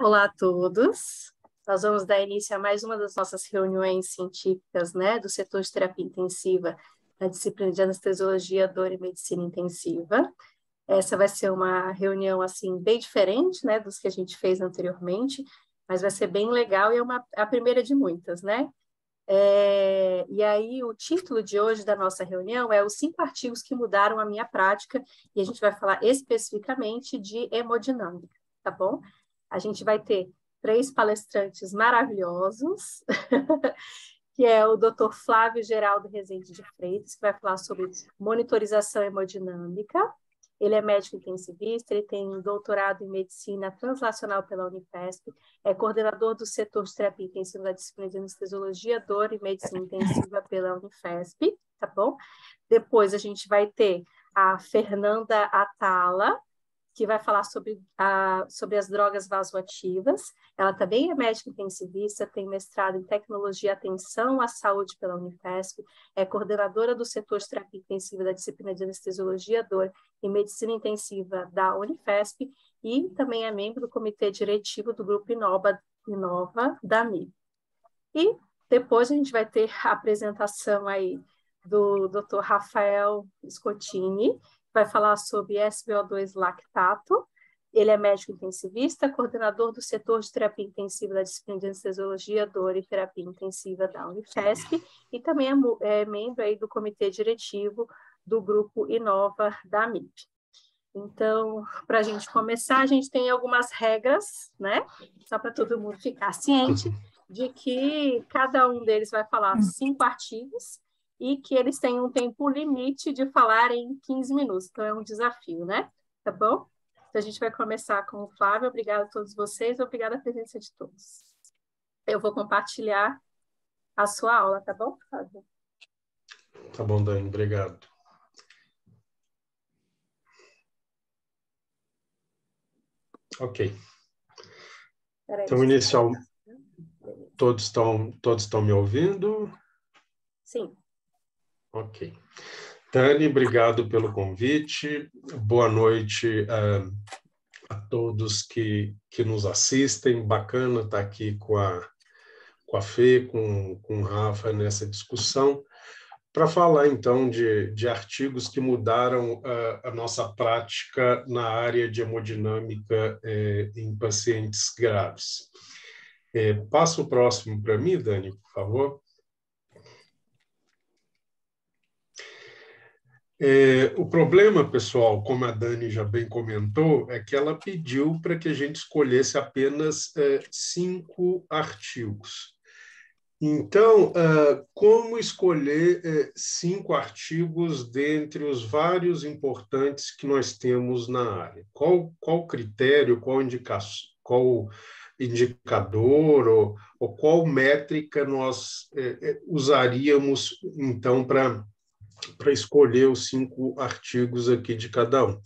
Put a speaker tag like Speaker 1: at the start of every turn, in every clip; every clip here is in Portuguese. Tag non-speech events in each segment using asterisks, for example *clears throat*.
Speaker 1: Olá a todos. Nós vamos dar início a mais uma das nossas reuniões científicas, né, do setor de terapia intensiva na disciplina de anestesiologia, dor e medicina intensiva. Essa vai ser uma reunião assim bem diferente, né, dos que a gente fez anteriormente, mas vai ser bem legal e é uma a primeira de muitas, né? É, e aí o título de hoje da nossa reunião é os cinco artigos que mudaram a minha prática e a gente vai falar especificamente de hemodinâmica, tá bom? A gente vai ter três palestrantes maravilhosos, *laughs* que é o Dr. Flávio Geraldo Rezende de Freitas, que vai falar sobre monitorização hemodinâmica. Ele é médico intensivista, ele tem doutorado em medicina translacional pela Unifesp, é coordenador do setor de terapia intensiva da disciplina de anestesiologia, dor e medicina intensiva pela Unifesp, tá bom? Depois a gente vai ter a Fernanda Atala, que vai falar sobre, a, sobre as drogas vasoativas. Ela também é médica intensivista, tem mestrado em tecnologia e atenção à saúde pela Unifesp, é coordenadora do setor de terapia intensiva da disciplina de anestesiologia, dor e medicina intensiva da Unifesp e também é membro do comitê diretivo do grupo Inova, Inova da MIB. E depois a gente vai ter a apresentação aí do Dr. Rafael Scottini, vai falar sobre SBO2 lactato. Ele é médico intensivista, coordenador do setor de terapia intensiva da disciplina de anestesiologia, dor e terapia intensiva da Unifesp, e também é, é membro aí do comitê diretivo do grupo Inova da MIP. Então, para a gente começar, a gente tem algumas regras, né? Só para todo mundo ficar ciente de que cada um deles vai falar cinco artigos e que eles têm um tempo limite de falar em 15 minutos. Então, é um desafio, né? Tá bom? Então, a gente vai começar com o Flávio. Obrigada a todos vocês, obrigada a presença de todos. Eu vou compartilhar a sua aula, tá bom, Flávio?
Speaker 2: Tá bom, Dani, obrigado. Ok. Peraí, então, inicial, todos estão, todos estão me ouvindo?
Speaker 1: Sim.
Speaker 2: Ok. Tani, obrigado pelo convite. Boa noite uh, a todos que, que nos assistem. Bacana estar aqui com a, com a Fê, com, com o Rafa nessa discussão, para falar então de, de artigos que mudaram uh, a nossa prática na área de hemodinâmica eh, em pacientes graves. Eh, passa o próximo para mim, Dani, por favor. É, o problema, pessoal, como a Dani já bem comentou, é que ela pediu para que a gente escolhesse apenas é, cinco artigos. Então, é, como escolher é, cinco artigos dentre os vários importantes que nós temos na área? Qual, qual critério, qual, indica, qual indicador ou, ou qual métrica nós é, é, usaríamos, então, para para escolher os cinco artigos aqui de cada um.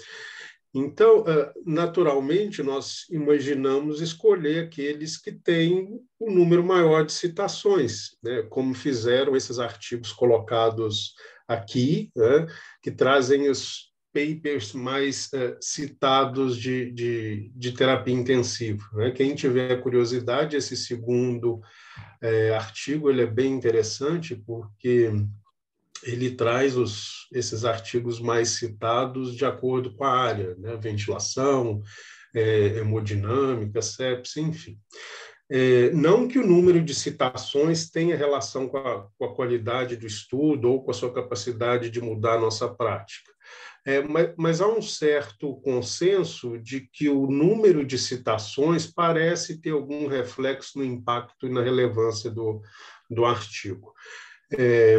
Speaker 2: Então, eh, naturalmente, nós imaginamos escolher aqueles que têm um número maior de citações, né? como fizeram esses artigos colocados aqui, né? que trazem os papers mais uh, citados de, de, de, terapia intensiva. Né? Quem tiver curiosidade, esse segundo uh, artigo ele é bem interessante, porque ele traz os, esses artigos mais citados de acordo com a área, né? ventilação, é, hemodinâmica, sepsis, enfim. É, não que o número de citações tenha relação com a, com a, qualidade do estudo ou com a sua capacidade de mudar a nossa prática, é, mas, mas, há um certo consenso de que o número de citações parece ter algum reflexo no impacto e na relevância do, do artigo. É,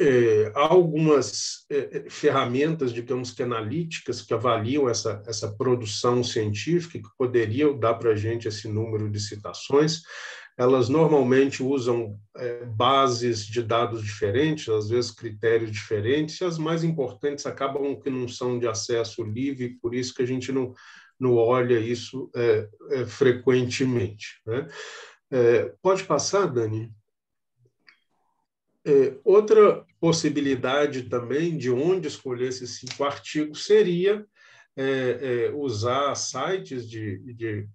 Speaker 2: é, há algumas é, é, ferramentas, digamos que analíticas, que avaliam essa, essa produção científica, que poderiam dar para a gente esse número de citações. Elas normalmente usam é, bases de dados diferentes, às vezes critérios diferentes, e as mais importantes acabam que não são de acesso livre, por isso que a gente não, não olha isso é, é, frequentemente. Né? pode passar, Dani? É, outra possibilidade também de onde escolher esses cinco artigos seria é, é, usar sites de, de,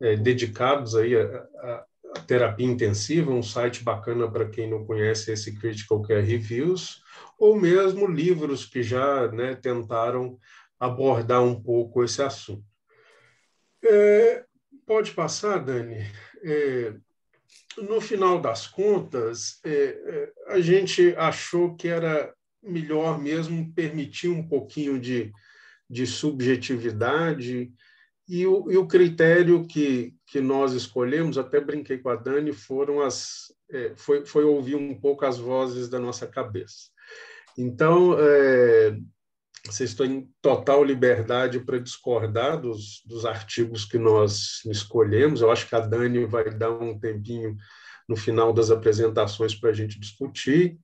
Speaker 2: é, dedicados aí a, a, a, terapia intensiva, um site bacana para quem não conhece esse Critical Care Reviews, ou mesmo livros que já né, tentaram abordar um pouco esse assunto. É, pode passar, Dani. É, no final das contas, é, é, a gente achou que era melhor mesmo permitir um pouquinho de, de subjetividade e o, e o critério que, que nós escolhemos, até brinquei com a Dani, foram as, é, foi, foi ouvir um pouco as vozes da nossa cabeça. Então, é, vocês estão em total liberdade para discordar dos, dos artigos que nós escolhemos. Eu acho que a Dani vai dar um tempinho no final das apresentações para a gente discutir.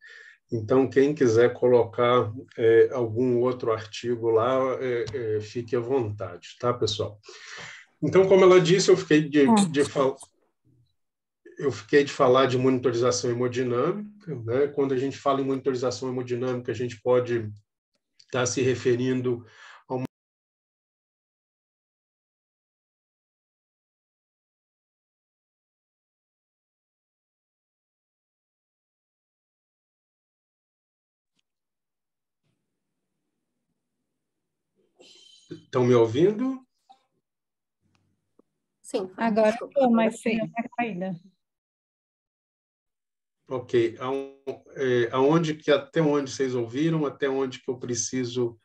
Speaker 2: Então, quem quiser colocar é, algum outro artigo lá, é, é, fique à vontade, tá, pessoal? Então, como ela disse, eu fiquei de, de eu fiquei de falar de monitorização hemodinâmica. Né? Quando a gente fala em monitorização hemodinâmica, a gente pode está se referindo a uma Estão me ouvindo?
Speaker 1: Sim.
Speaker 3: Agora estou, mas sem a caída.
Speaker 2: Ok. É, aonde que até onde vocês ouviram, até onde que eu preciso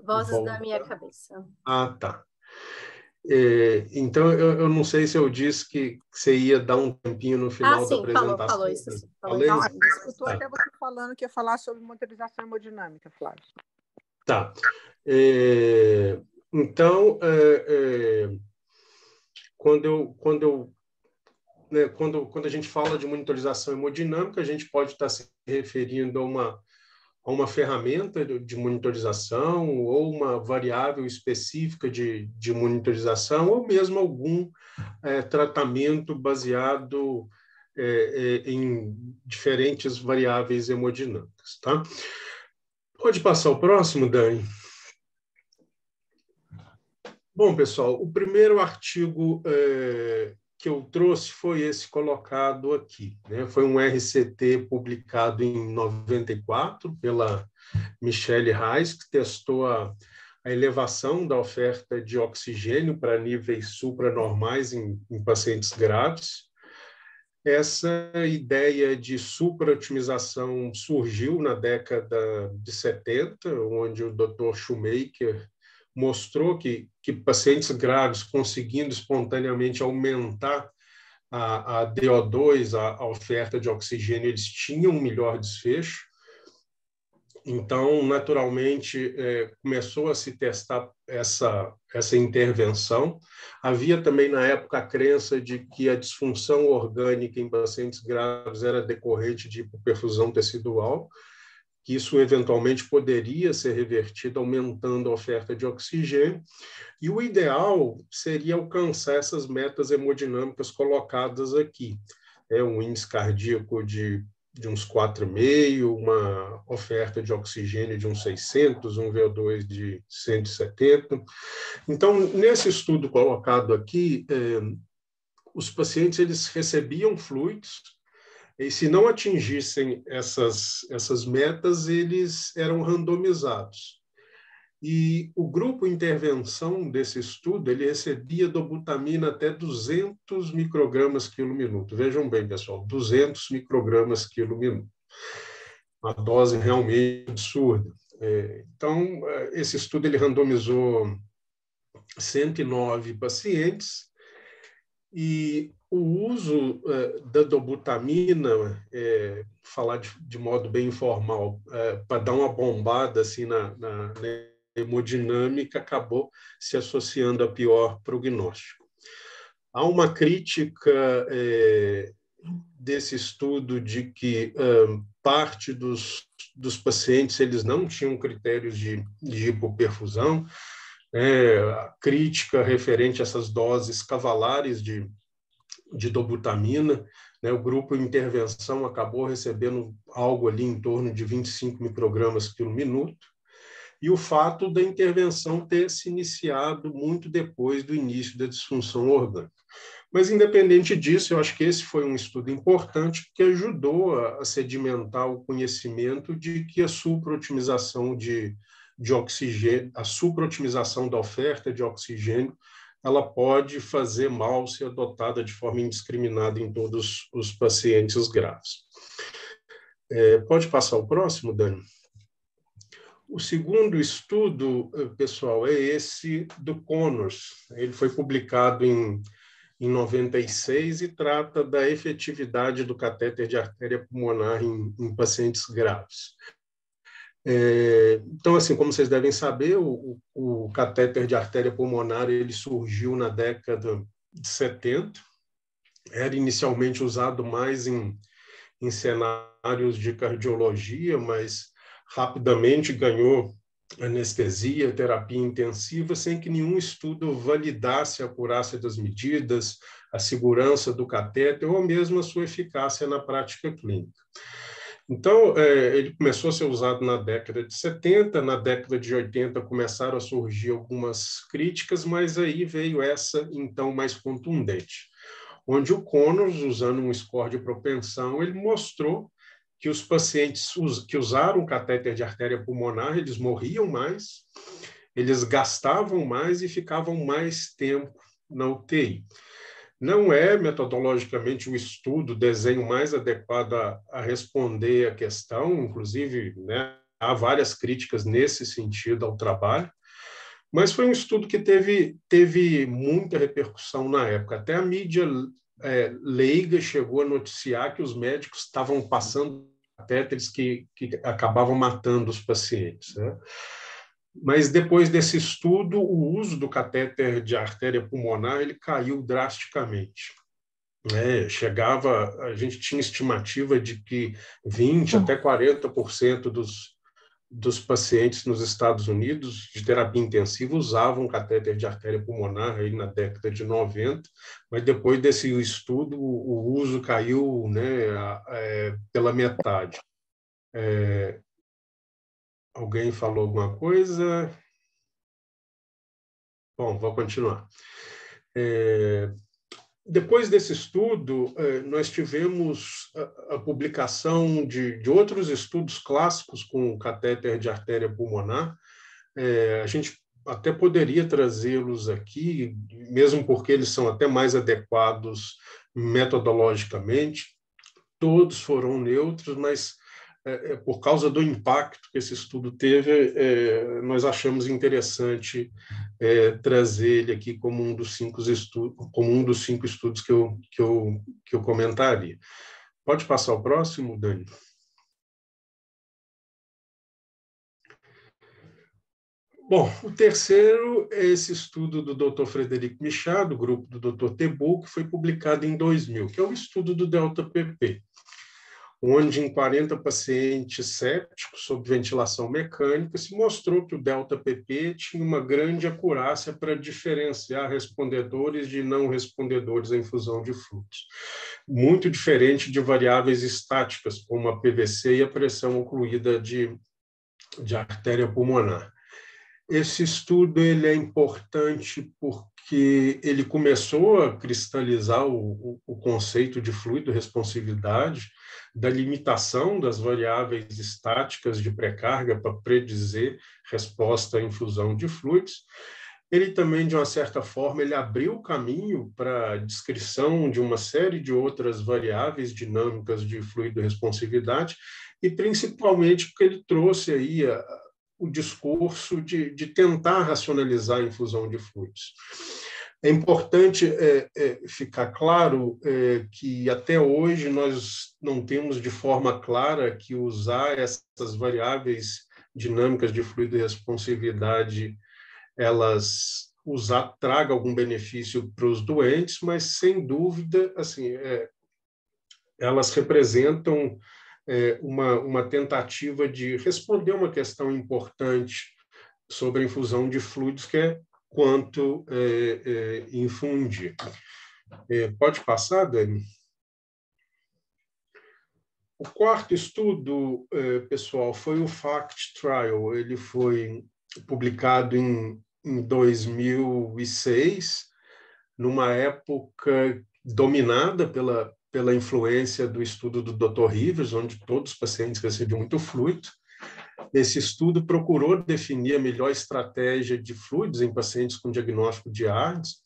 Speaker 1: Vozes voltar? da minha cabeça.
Speaker 2: Ah, tá. É, então eu, eu, não sei se eu disse que você ia dar um tempinho no final ah, sim, da apresentação. Falou, falou isso. Sim, falou.
Speaker 4: Não, a gente escutou tá. até você falando que ia falar sobre motorização hemodinâmica, Flávio.
Speaker 2: Tá. É, então, é, é quando eu quando eu né, quando, quando a gente fala de monitorização hemodinâmica, a gente pode estar se referindo a uma, a uma ferramenta de monitorização ou uma variável específica de, de monitorização ou mesmo algum é, tratamento baseado é, é, em diferentes variáveis hemodinâmicas. Tá? Pode passar o próximo, Dani? Bom, pessoal, o primeiro artigo é, que eu trouxe foi esse colocado aqui. Né? Foi um RCT publicado em 94 pela Michelle Reis, que testou a, a elevação da oferta de oxigênio para níveis supranormais em, em pacientes graves. Essa ideia de supra-otimização surgiu na década de 70, onde o Dr. Shoemaker mostrou que, que pacientes graves conseguindo espontaneamente aumentar a, a DO2, a, a, oferta de oxigênio, eles tinham um melhor desfecho. Então, naturalmente, é, começou a se testar essa, essa intervenção. Havia também, na época, a crença de que a disfunção orgânica em pacientes graves era decorrente de hipoperfusão tecidual, que isso eventualmente poderia ser revertido aumentando a oferta de oxigênio, e o ideal seria alcançar essas metas hemodinâmicas colocadas aqui. É um índice cardíaco de, de uns 4,5, uma oferta de oxigênio de uns 600, um VO2 de 170. Então, nesse estudo colocado aqui, eh, os pacientes eles recebiam fluidos, e se não atingissem essas, essas metas, eles eram randomizados. E o grupo intervenção desse estudo, ele recebia dobutamina até 200 microgramas quilo minuto. Vejam bem, pessoal, 200 microgramas quilo minuto. Uma dose realmente absurda. É, então, é, esse estudo ele randomizou 109 pacientes e o uso uh, da dobutamina, é, falar de, de, modo bem informal, é, para dar uma bombada assim na, na, na, hemodinâmica, acabou se associando a pior prognóstico. Há uma crítica é, desse estudo de que parte dos, dos pacientes eles não tinham critérios de, de hipoperfusão, é, a crítica referente a essas doses cavalares de de dobutamina. Né? O grupo intervenção acabou recebendo algo ali em torno de 25 microgramas por minuto. e o fato da intervenção ter se iniciado muito depois do início da disfunção orgânica. Mas, independente disso, eu acho que esse foi um estudo importante que ajudou a, sedimentar o conhecimento de que a superotimização de, de oxigênio, a superotimização da oferta de oxigênio, ela pode fazer mal se adotada de forma indiscriminada em todos os pacientes graves. É, pode passar o próximo, Dani? O segundo estudo, eh, pessoal, é esse do Connors. Ele foi publicado em em 96 e trata da efetividade do catéter de artéria pulmonar em, em pacientes graves. É, então, assim, como vocês devem saber, o, o, catéter de artéria pulmonar ele surgiu na década de 70, era inicialmente usado mais em, em cenários de cardiologia, mas rapidamente ganhou anestesia, terapia intensiva, sem que nenhum estudo validasse a acurácia das medidas, a segurança do catéter ou mesmo a sua eficácia na prática clínica. Então, é, ele começou a ser usado na década de 70, na década de 80 começaram a surgir algumas críticas, mas aí veio essa, então, mais contundente, onde o Connors, usando um score de propensão, ele mostrou que os pacientes que usaram catéter de artéria pulmonar, eles morriam mais, eles gastavam mais e ficavam mais tempo na UTI. Não é metodologicamente o estudo, o desenho mais adequado a, a responder a questão, inclusive né, há várias críticas nesse sentido ao trabalho, mas foi um estudo que teve, teve muita repercussão na época. Até a mídia é, leiga chegou a noticiar que os médicos estavam passando catéteres que, que acabavam matando os pacientes. Né? Mas depois desse estudo, o uso do catéter de artéria pulmonar ele caiu drasticamente. É, chegava, a gente tinha estimativa de que 20 até 40% dos, dos pacientes nos Estados Unidos de terapia intensiva usavam catéter de artéria pulmonar aí na década de 90, mas depois desse estudo o, uso caiu né, é, pela metade. É, alguém falou alguma coisa? Bom, vou continuar. É, depois desse estudo, eh, nós tivemos a, publicação de, de, outros estudos clássicos com catéter de artéria pulmonar. É, a gente até poderia trazê-los aqui, mesmo porque eles são até mais adequados metodologicamente. Todos foram neutros, mas é, é, por causa do impacto que esse estudo teve, é, nós achamos interessante é, trazer ele aqui como um dos cinco estudos, como um dos cinco estudos que eu, que eu, que eu comentaria. Pode passar o próximo, Dani? Bom, o terceiro é esse estudo do Dr. Frederico Michá, do grupo do Dr. Tebu, que foi publicado em 2000, que é o estudo do delta-PP onde em 40 pacientes sépticos sob ventilação mecânica se mostrou que o delta-PP tinha uma grande acurácia para diferenciar respondedores de não respondedores à infusão de fluxos, muito diferente de variáveis estáticas, como a PVC e a pressão ocluída de, de artéria pulmonar. Esse estudo ele é importante porque ele começou a cristalizar o, o, o conceito de fluido responsividade, da limitação das variáveis estáticas de pré-carga para predizer resposta à infusão de fluidos. Ele também, de uma certa forma, ele abriu o caminho para a descrição de uma série de outras variáveis dinâmicas de fluido responsividade e principalmente porque ele trouxe aí a, o discurso de, de tentar racionalizar a infusão de fluidos. É importante é, é, ficar claro é, que até hoje nós não temos de forma clara que usar essas variáveis dinâmicas de fluido e responsividade elas usar traga algum benefício para os doentes, mas sem dúvida assim é, elas representam é, uma, uma tentativa de responder uma questão importante sobre a infusão de fluidos que é quanto é, é, infundir. É, pode passar, Dani? o quarto estudo, eh, pessoal, foi o FACT Trial. Ele foi publicado em, em 2006, numa época dominada pela, pela influência do estudo do Dr. Rivers, onde todos os pacientes recebiam muito fluido. Esse estudo procurou definir a melhor estratégia de fluidos em pacientes com diagnóstico de ARDS,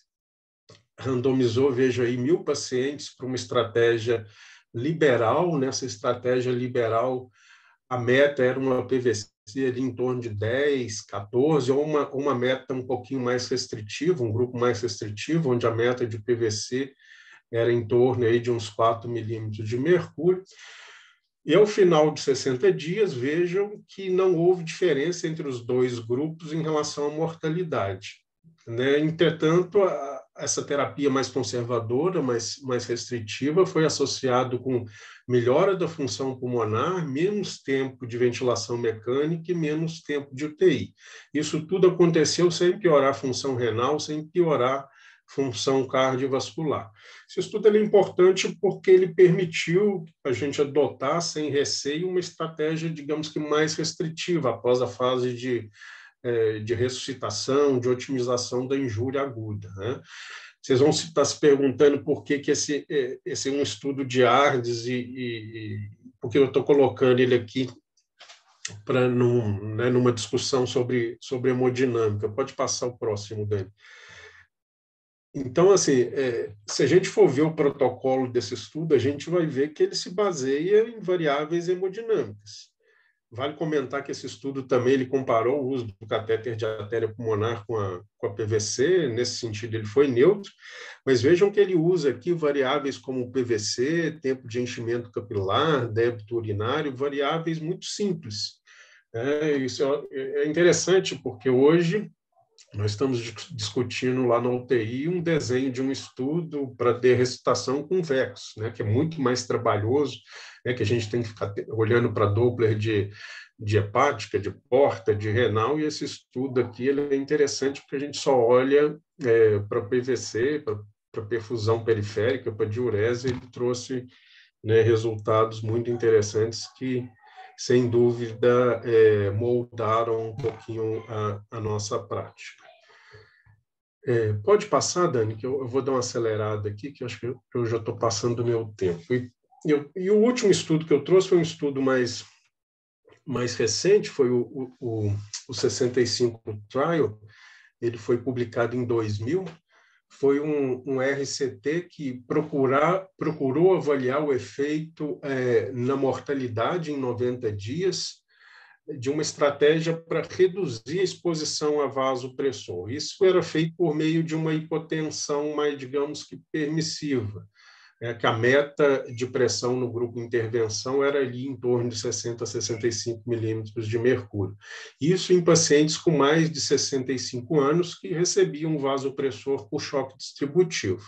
Speaker 2: randomizou, veja aí, mil pacientes para uma estratégia liberal. Nessa estratégia liberal, a meta era uma PVC ali em torno de 10, 14, ou uma, uma meta um pouquinho mais restritiva, um grupo mais restritivo, onde a meta de PVC era em torno aí de uns 4 milímetros de mercúrio. E ao final de 60 dias, vejam que não houve diferença entre os dois grupos em relação à mortalidade. Né? Entretanto, a, essa terapia mais conservadora, mais, mais restritiva, foi associado com melhora da função pulmonar, menos tempo de ventilação mecânica e menos tempo de UTI. Isso tudo aconteceu sem piorar a função renal, sem piorar função cardiovascular. Esse estudo é importante porque ele permitiu a gente adotar, sem receio, uma estratégia, digamos que mais restritiva após a fase de, é, de ressuscitação, de otimização da injúria aguda. Né? Vocês vão estar se perguntando por que, que esse, é, esse é um estudo de ARDS e, e, e eu estou colocando ele aqui para num, né, numa discussão sobre, sobre hemodinâmica. Pode passar o próximo, Dani. Então, assim, é, se a gente for ver o protocolo desse estudo, a gente vai ver que ele se baseia em variáveis hemodinâmicas. Vale comentar que esse estudo também ele comparou o uso do catéter de artéria pulmonar com a, com a PVC, nesse sentido ele foi neutro, mas vejam que ele usa aqui variáveis como PVC, tempo de enchimento capilar, débito urinário, variáveis muito simples. É, isso é, é interessante porque hoje nós estamos discutindo lá na UTI um desenho de um estudo para ter recitação com VEX, né, que é muito mais trabalhoso, né, que a gente tem que ficar olhando para Doppler de, de hepática, de porta, de renal, e esse estudo aqui ele é interessante porque a gente só olha é, para PVC, para perfusão periférica, para diurese, ele trouxe né, resultados muito interessantes que sem dúvida, é, moldaram um pouquinho a, a nossa prática. É, pode passar, Dani, que eu, eu, vou dar uma acelerada aqui, que eu acho que eu, eu já estou passando o meu tempo. E, eu, e, o último estudo que eu trouxe foi um estudo mais, mais recente, foi o, o, o 65 Trial, ele foi publicado em 2000, foi um, um RCT que procurar, procurou avaliar o efeito é, na mortalidade em 90 dias de uma estratégia para reduzir a exposição a vasopressor. Isso era feito por meio de uma hipotensão mais, digamos que, permissiva é, que a meta de pressão no grupo intervenção era ali em torno de 60 a 65 milímetros de mercúrio. Isso em pacientes com mais de 65 anos que recebiam vasopressor por choque distributivo.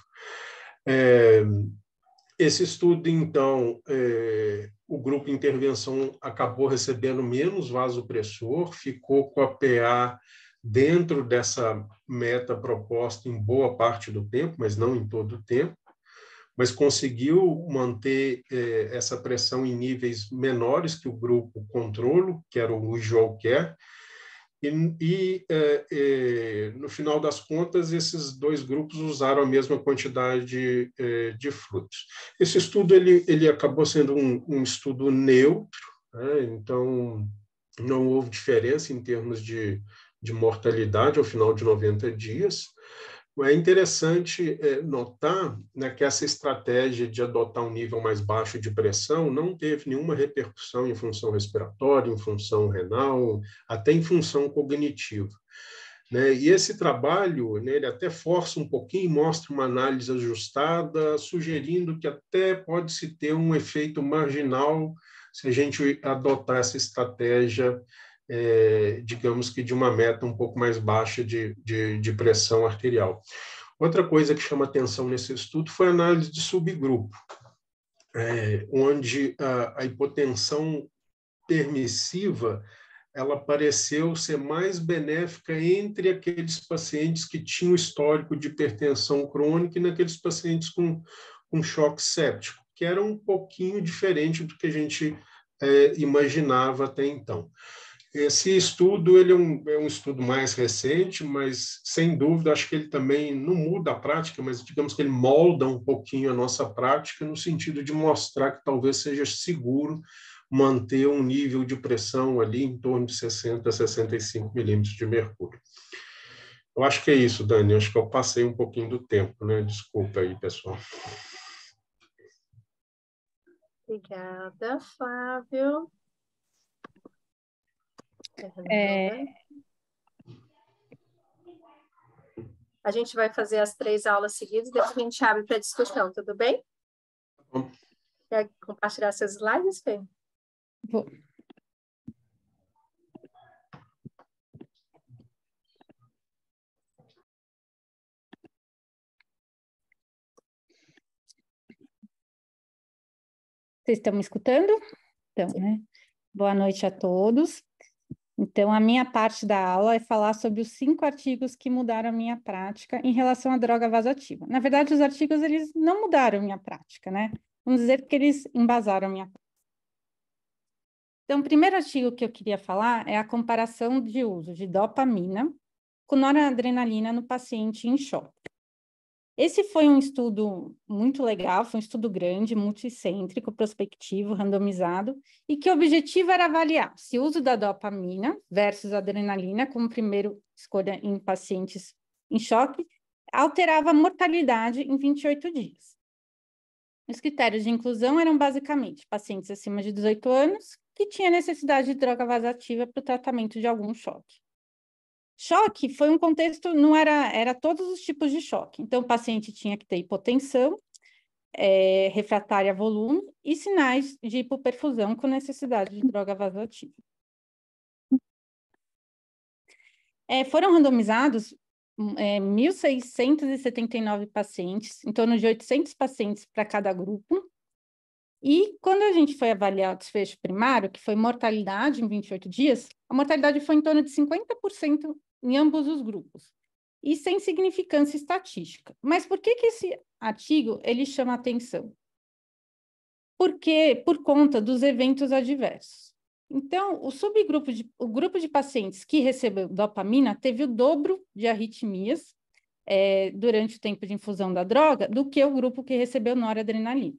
Speaker 2: É, esse estudo, então, é, o grupo intervenção acabou recebendo menos vasopressor, ficou com a PA dentro dessa meta proposta em boa parte do tempo, mas não em todo o tempo mas conseguiu manter eh, essa pressão em níveis menores que o grupo controlo, que era o usual care, e, e eh, eh, no final das contas, esses dois grupos usaram a mesma quantidade de frutos. Esse estudo ele, ele acabou sendo um, um estudo neutro, né? então não houve diferença em termos de, de mortalidade ao final de 90 dias, é interessante é, notar né, que essa estratégia de adotar um nível mais baixo de pressão não teve nenhuma repercussão em função respiratória, em função renal, até em função cognitiva. Né? E esse trabalho, né, ele até força um pouquinho, mostra uma análise ajustada, sugerindo que até pode-se ter um efeito marginal se a gente adotar essa estratégia é, digamos que de uma meta um pouco mais baixa de, de, de pressão arterial. Outra coisa que chama atenção nesse estudo foi a análise de subgrupo, é, onde a, a, hipotensão permissiva ela pareceu ser mais benéfica entre aqueles pacientes que tinham histórico de hipertensão crônica e naqueles pacientes com, com choque séptico. que era um pouquinho diferente do que a gente é, imaginava até então. Esse estudo ele é um, é um, estudo mais recente, mas sem dúvida acho que ele também não muda a prática, mas digamos que ele molda um pouquinho a nossa prática no sentido de mostrar que talvez seja seguro manter um nível de pressão ali em torno de 60 a 65 milímetros de mercúrio. Eu acho que é isso, Dani. Acho que eu passei um pouquinho do tempo, né? Desculpa aí, pessoal.
Speaker 1: Obrigada, Flávio.
Speaker 3: É...
Speaker 1: A gente vai fazer as três aulas seguidas, depois a gente abre para discussão, tudo bem?
Speaker 2: Bom.
Speaker 1: Quer compartilhar seus slides, Fê?
Speaker 3: Vou. Vocês estão me escutando? Então, né? Boa noite a todos. Então, a minha parte da aula é falar sobre os cinco artigos que mudaram a minha prática em relação à droga vasoativa. Na verdade, os artigos, eles não mudaram a minha prática, né? Vamos dizer que eles embasaram a minha prática. Então, o primeiro artigo que eu queria falar é a comparação de uso de dopamina com noradrenalina no paciente em choque. Esse foi um estudo muito legal, foi um estudo grande, multicêntrico, prospectivo, randomizado, e que o objetivo era avaliar se o uso da dopamina versus adrenalina, como primeiro escolha em pacientes em choque, alterava a mortalidade em 28 dias. Os critérios de inclusão eram basicamente pacientes acima de 18 anos que tinham necessidade de droga vasativa para o tratamento de algum choque. Choque foi um contexto, não era, era todos os tipos de choque. Então, o paciente tinha que ter hipotensão, é, refratária a volume e sinais de hipoperfusão com necessidade de droga vasoativa. É, foram randomizados é, 1.679 pacientes, em torno de 800 pacientes para cada grupo. E quando a gente foi avaliar o desfecho primário, que foi mortalidade em 28 dias, a mortalidade foi em torno de 50% em ambos os grupos, e sem significância estatística. Mas por que, que esse artigo ele chama atenção? Porque por conta dos eventos adversos. Então, o subgrupo de, o grupo de pacientes que recebeu dopamina teve o dobro de arritmias é, durante o tempo de infusão da droga do que o grupo que recebeu noradrenalina.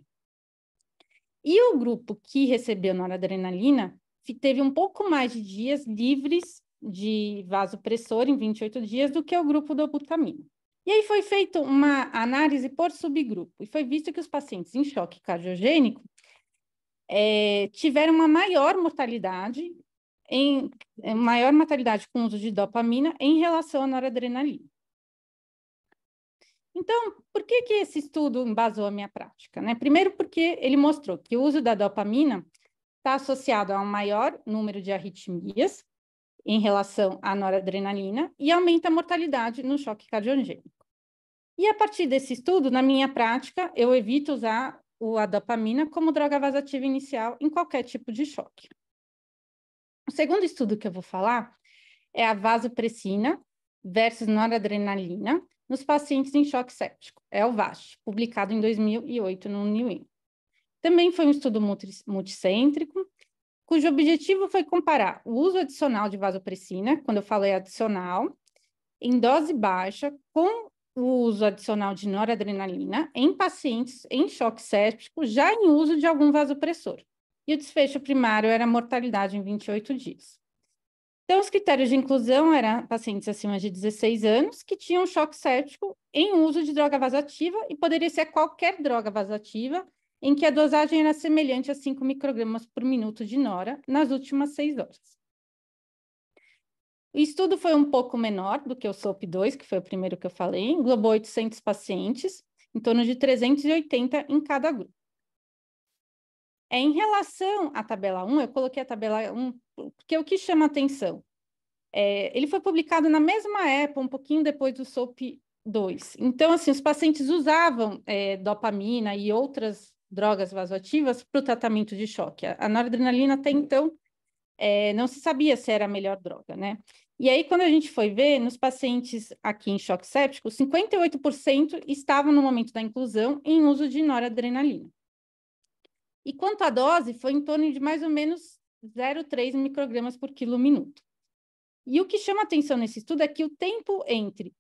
Speaker 3: E o grupo que recebeu noradrenalina teve um pouco mais de dias livres de vasopressor em 28 dias do que o grupo do butamina. E aí foi feita uma análise por subgrupo e foi visto que os pacientes em choque cardiogênico é, tiveram uma maior mortalidade em é, maior mortalidade com uso de dopamina em relação à noradrenalina. Então, por que, que esse estudo embasou a minha prática? Né? Primeiro, porque ele mostrou que o uso da dopamina está associado a um maior número de arritmias em relação à noradrenalina e aumenta a mortalidade no choque cardiogênico. E a partir desse estudo, na minha prática, eu evito usar o, a dopamina como droga vasativa inicial em qualquer tipo de choque. O segundo estudo que eu vou falar é a vasopressina versus noradrenalina nos pacientes em choque séptico. É o VASH, publicado em 2008 no New England. Também foi um estudo multicêntrico cujo objetivo foi comparar o uso adicional de vasopressina, quando eu falei adicional, em dose baixa, com o uso adicional de noradrenalina em pacientes em choque séptico já em uso de algum vasopressor. E o desfecho primário era mortalidade em 28 dias. Então, os critérios de inclusão eram pacientes acima de 16 anos que tinham choque séptico em uso de droga vasativa e poderia ser qualquer droga vasativa em que a dosagem era semelhante a 5 microgramas por minuto de nora nas últimas seis horas. O estudo foi um pouco menor do que o SOP2, que foi o primeiro que eu falei, englobou 800 pacientes, em torno de 380 em cada grupo. É, em relação à tabela 1, eu coloquei a tabela 1 porque o que chama atenção? É, ele foi publicado na mesma época, um pouquinho depois do SOP2. Então, assim, os pacientes usavam é, dopamina e outras drogas vasoativas para o tratamento de choque. A noradrenalina até então é, não se sabia se era a melhor droga, né? E aí, quando a gente foi ver, nos pacientes aqui em choque séptico, 58% estavam no momento da inclusão em uso de noradrenalina. E quanto à dose, foi em torno de mais ou menos 0,3 microgramas por quilo minuto. E o que chama atenção nesse estudo é que o tempo entre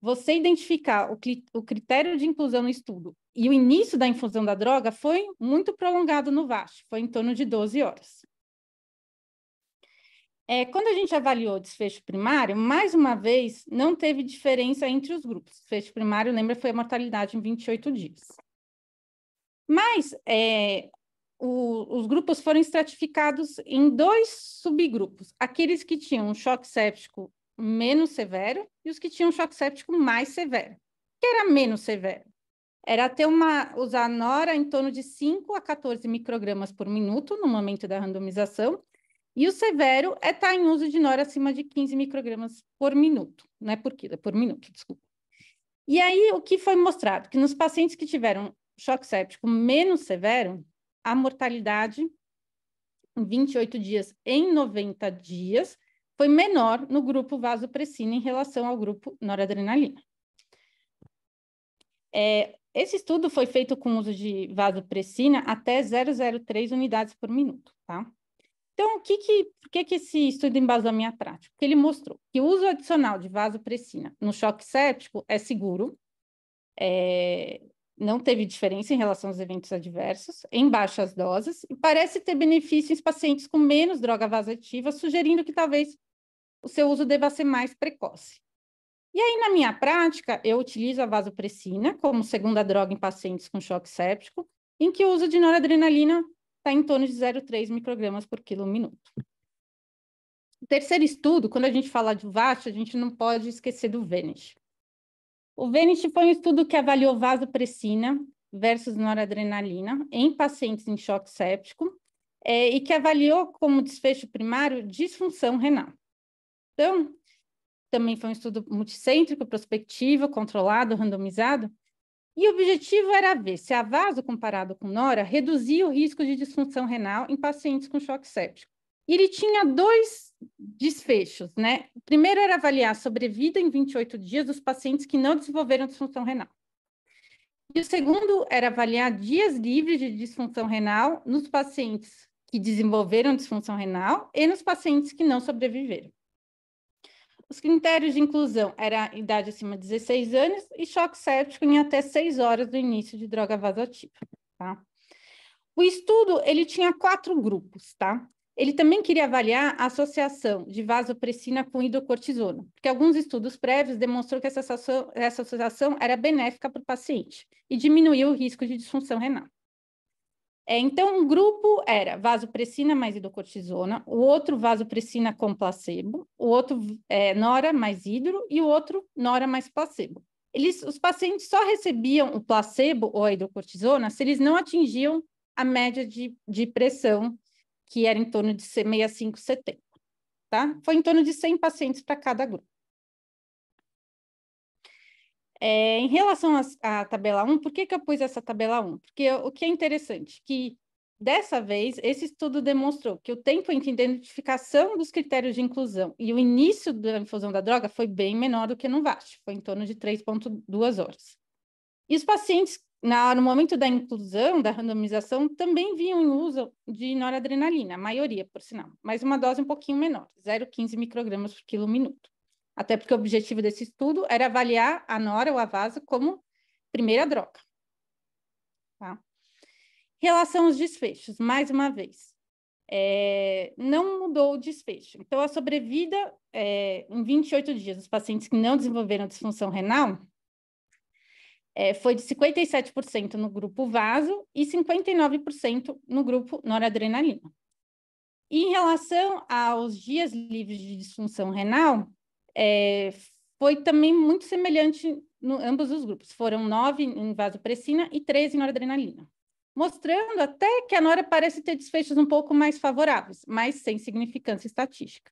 Speaker 3: você identificar o, critério de inclusão no estudo e o início da infusão da droga foi muito prolongado no VASH, foi em torno de 12 horas. É, quando a gente avaliou o desfecho primário, mais uma vez, não teve diferença entre os grupos. Desfecho primário, lembra, foi a mortalidade em 28 dias. Mas é, o, os grupos foram estratificados em dois subgrupos: aqueles que tinham um choque séptico menos severo e os que tinham choque séptico mais severo. Que era menos severo? Era ter uma, usar nora em torno de 5 a 14 microgramas por minuto no momento da randomização, e o severo é estar em uso de nora acima de 15 microgramas por minuto, não é por quilo, é por minuto, desculpa. E aí, o que foi mostrado? Que nos pacientes que tiveram choque séptico menos severo, a mortalidade em 28 dias em 90 dias foi menor no grupo vasopressina em relação ao grupo noradrenalina. É, esse estudo foi feito com uso de vasopressina até 0,03 unidades por minuto, tá? Então, o que que, por que, que esse estudo embasou a minha prática? Porque ele mostrou que o uso adicional de vasopressina no choque séptico é seguro, é, não teve diferença em relação aos eventos adversos, em baixas doses, e parece ter benefícios em pacientes com menos droga vasoativa, sugerindo que talvez o seu uso deva ser mais precoce. E aí, na minha prática, eu utilizo a vasopressina como segunda droga em pacientes com choque séptico, em que o uso de noradrenalina está em torno de 0,3 microgramas por quilo minuto. O terceiro estudo, quando a gente fala de VASH, a gente não pode esquecer do VENISH. O VENISH foi um estudo que avaliou vasopressina versus noradrenalina em pacientes em choque séptico é, e que avaliou como desfecho primário disfunção renal. Então, também foi um estudo multicêntrico, prospectivo, controlado, randomizado, e o objetivo era ver se a vaso comparado com nora reduzia o risco de disfunção renal em pacientes com choque séptico. E ele tinha dois desfechos, né? O primeiro era avaliar a sobrevida em 28 dias dos pacientes que não desenvolveram disfunção renal. E o segundo era avaliar dias livres de disfunção renal nos pacientes que desenvolveram disfunção renal e nos pacientes que não sobreviveram. Os critérios de inclusão era idade acima de 16 anos e choque séptico em até 6 horas do início de droga vasoativa, tá? O estudo, ele tinha quatro grupos, tá? Ele também queria avaliar a associação de vasopressina com hidrocortisona, porque alguns estudos prévios demonstrou que essa associação, essa associação era benéfica para o paciente e diminuiu o risco de disfunção renal. É, então, um grupo era vasopressina mais hidrocortisona, o outro vasopressina com placebo, o outro é, nora mais hidro e o outro nora mais placebo. Eles, os pacientes só recebiam o placebo ou a hidrocortisona se eles não atingiam a média de, de pressão, que era em torno de 65, 70. Tá? Foi em torno de 100 pacientes para cada grupo. É, em relação à tabela 1, por que, que eu pus essa tabela 1? Porque o que é interessante, que dessa vez, esse estudo demonstrou que o tempo entre identificação dos critérios de inclusão e o início da infusão da droga foi bem menor do que no VAST, foi em torno de 3,2 horas. E os pacientes, na, no momento da inclusão, da randomização, também vinham em uso de noradrenalina, a maioria, por sinal, mas uma dose um pouquinho menor, 0,15 microgramas por quilo minuto até porque o objetivo desse estudo era avaliar a nora ou a vaso como primeira droga. Tá? Em relação aos desfechos, mais uma vez, é, não mudou o desfecho. Então, a sobrevida é, em 28 dias dos pacientes que não desenvolveram disfunção renal é, foi de 57% no grupo vaso e 59% no grupo noradrenalina. E em relação aos dias livres de disfunção renal, é, foi também muito semelhante em ambos os grupos. Foram nove em vasopressina e três em noradrenalina, mostrando até que a nora parece ter desfechos um pouco mais favoráveis, mas sem significância estatística.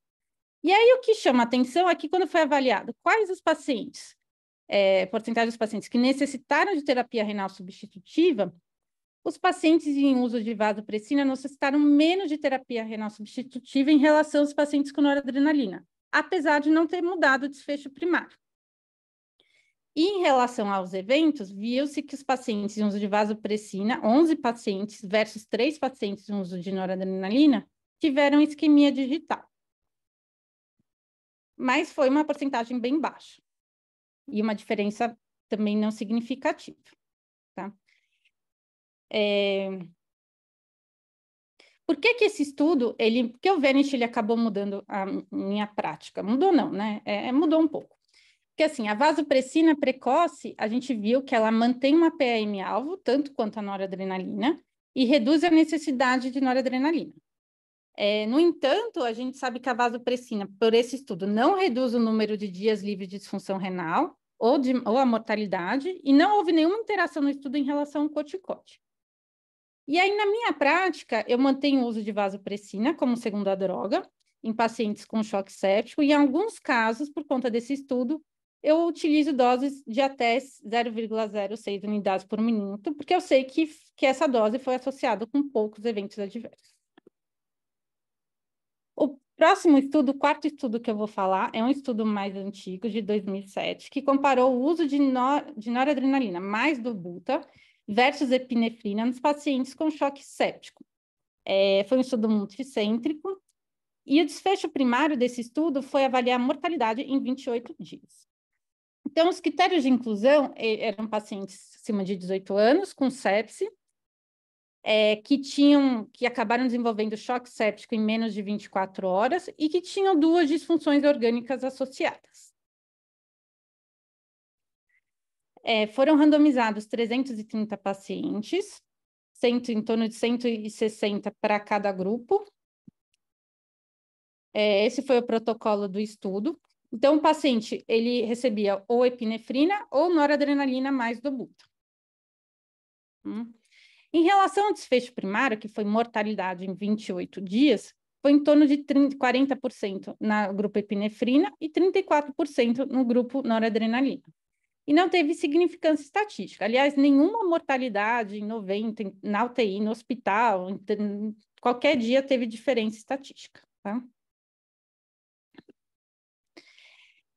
Speaker 3: E aí o que chama atenção é que quando foi avaliado quais os pacientes, é, porcentagem dos pacientes que necessitaram de terapia renal substitutiva, os pacientes em uso de vasopressina necessitaram menos de terapia renal substitutiva em relação aos pacientes com noradrenalina, apesar de não ter mudado o desfecho primário. E em relação aos eventos, viu-se que os pacientes em uso de vasopressina, 11 pacientes versus 3 pacientes em uso de noradrenalina, tiveram isquemia digital. Mas foi uma porcentagem bem baixa. E uma diferença também não significativa. Tá? É... Por que, que esse estudo, ele, porque o Venish ele acabou mudando a minha prática? Mudou não, né? É, mudou um pouco. Porque assim, a vasopressina precoce, a gente viu que ela mantém uma PAM-alvo, tanto quanto a noradrenalina, e reduz a necessidade de noradrenalina. É, no entanto, a gente sabe que a vasopressina, por esse estudo, não reduz o número de dias livres de disfunção renal ou, de, ou a mortalidade, e não houve nenhuma interação no estudo em relação ao corticoide. E aí, na minha prática, eu mantenho o uso de vasopressina como segunda droga em pacientes com choque séptico, e em alguns casos, por conta desse estudo, eu utilizo doses de até 0,06 unidades por minuto, porque eu sei que, que essa dose foi associada com poucos eventos adversos. O próximo estudo, o quarto estudo que eu vou falar, é um estudo mais antigo, de 2007, que comparou o uso de, nor, de noradrenalina mais do buta versus epinefrina nos pacientes com choque séptico. É, foi um estudo multicêntrico, e o desfecho primário desse estudo foi avaliar a mortalidade em 28 dias. Então, os critérios de inclusão eram pacientes acima de 18 anos, com sepse, é, que tinham, que acabaram desenvolvendo choque séptico em menos de 24 horas e que tinham duas disfunções orgânicas associadas. É, foram randomizados 330 pacientes, em torno de 160 para cada grupo. É, esse foi o protocolo do estudo. Então, o paciente, ele recebia ou epinefrina ou noradrenalina mais do buta. Hum. Em relação ao desfecho primário, que foi mortalidade em 28 dias, foi em torno de 30, 40% no grupo epinefrina e 34% no grupo noradrenalina e não teve significância estatística. Aliás, nenhuma mortalidade em 90 na UTI, no hospital, em, qualquer dia teve diferença estatística. Tá?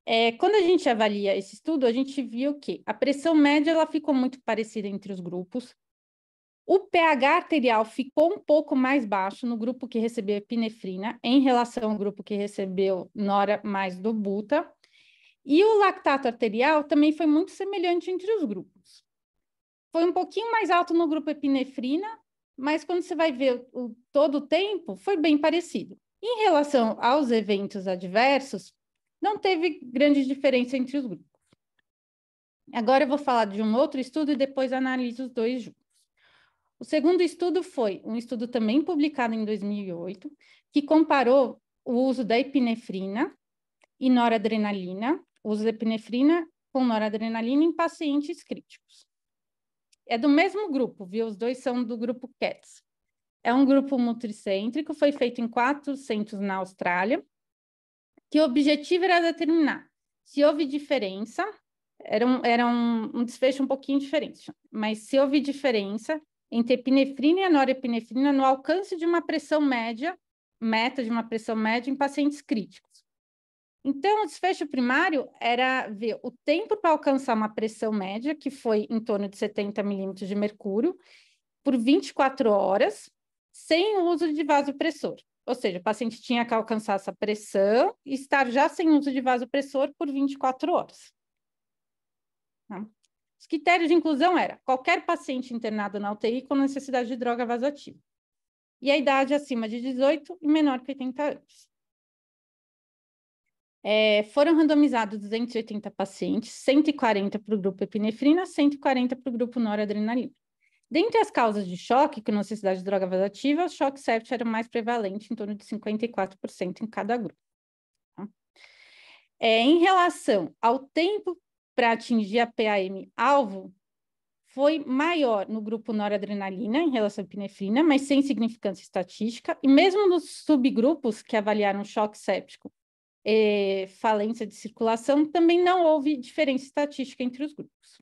Speaker 3: É, quando a gente avalia esse estudo, a gente viu que a pressão média ela ficou muito parecida entre os grupos. O pH arterial ficou um pouco mais baixo no grupo que recebeu epinefrina em relação ao grupo que recebeu nora mais do buta. E o lactato arterial também foi muito semelhante entre os grupos. Foi um pouquinho mais alto no grupo epinefrina, mas quando você vai ver o, todo o tempo, foi bem parecido. Em relação aos eventos adversos, não teve grande diferença entre os grupos. Agora eu vou falar de um outro estudo e depois analiso os dois juntos. O segundo estudo foi um estudo também publicado em 2008, que comparou o uso da epinefrina e noradrenalina de epinefrina com noradrenalina em pacientes críticos. É do mesmo grupo, viu? Os dois são do grupo CATS. É um grupo multicêntrico, foi feito em quatro centros na Austrália, que o objetivo era determinar se houve diferença, era um, era um, um desfecho um pouquinho diferente, mas se houve diferença entre epinefrina e norepinefrina no alcance de uma pressão média, meta de uma pressão média em pacientes críticos. Então, o desfecho primário era ver o tempo para alcançar uma pressão média, que foi em torno de 70 milímetros de mercúrio, por 24 horas, sem o uso de vasopressor. Ou seja, o paciente tinha que alcançar essa pressão e estar já sem uso de vasopressor por 24 horas. Tá? Os critérios de inclusão era qualquer paciente internado na UTI com necessidade de droga vasoativa. E a idade acima de 18 e menor que 80 anos. É, foram randomizados 280 pacientes, 140 para o grupo epinefrina, 140 para o grupo noradrenalina. Dentre as causas de choque com necessidade de droga vasoativa, o choque séptico era mais prevalente, em torno de 54% em cada grupo. Tá? É, em relação ao tempo para atingir a PAM-alvo, foi maior no grupo noradrenalina em relação à epinefrina, mas sem significância estatística, e mesmo nos subgrupos que avaliaram choque séptico eh, falência de circulação, também não houve diferença estatística entre os grupos.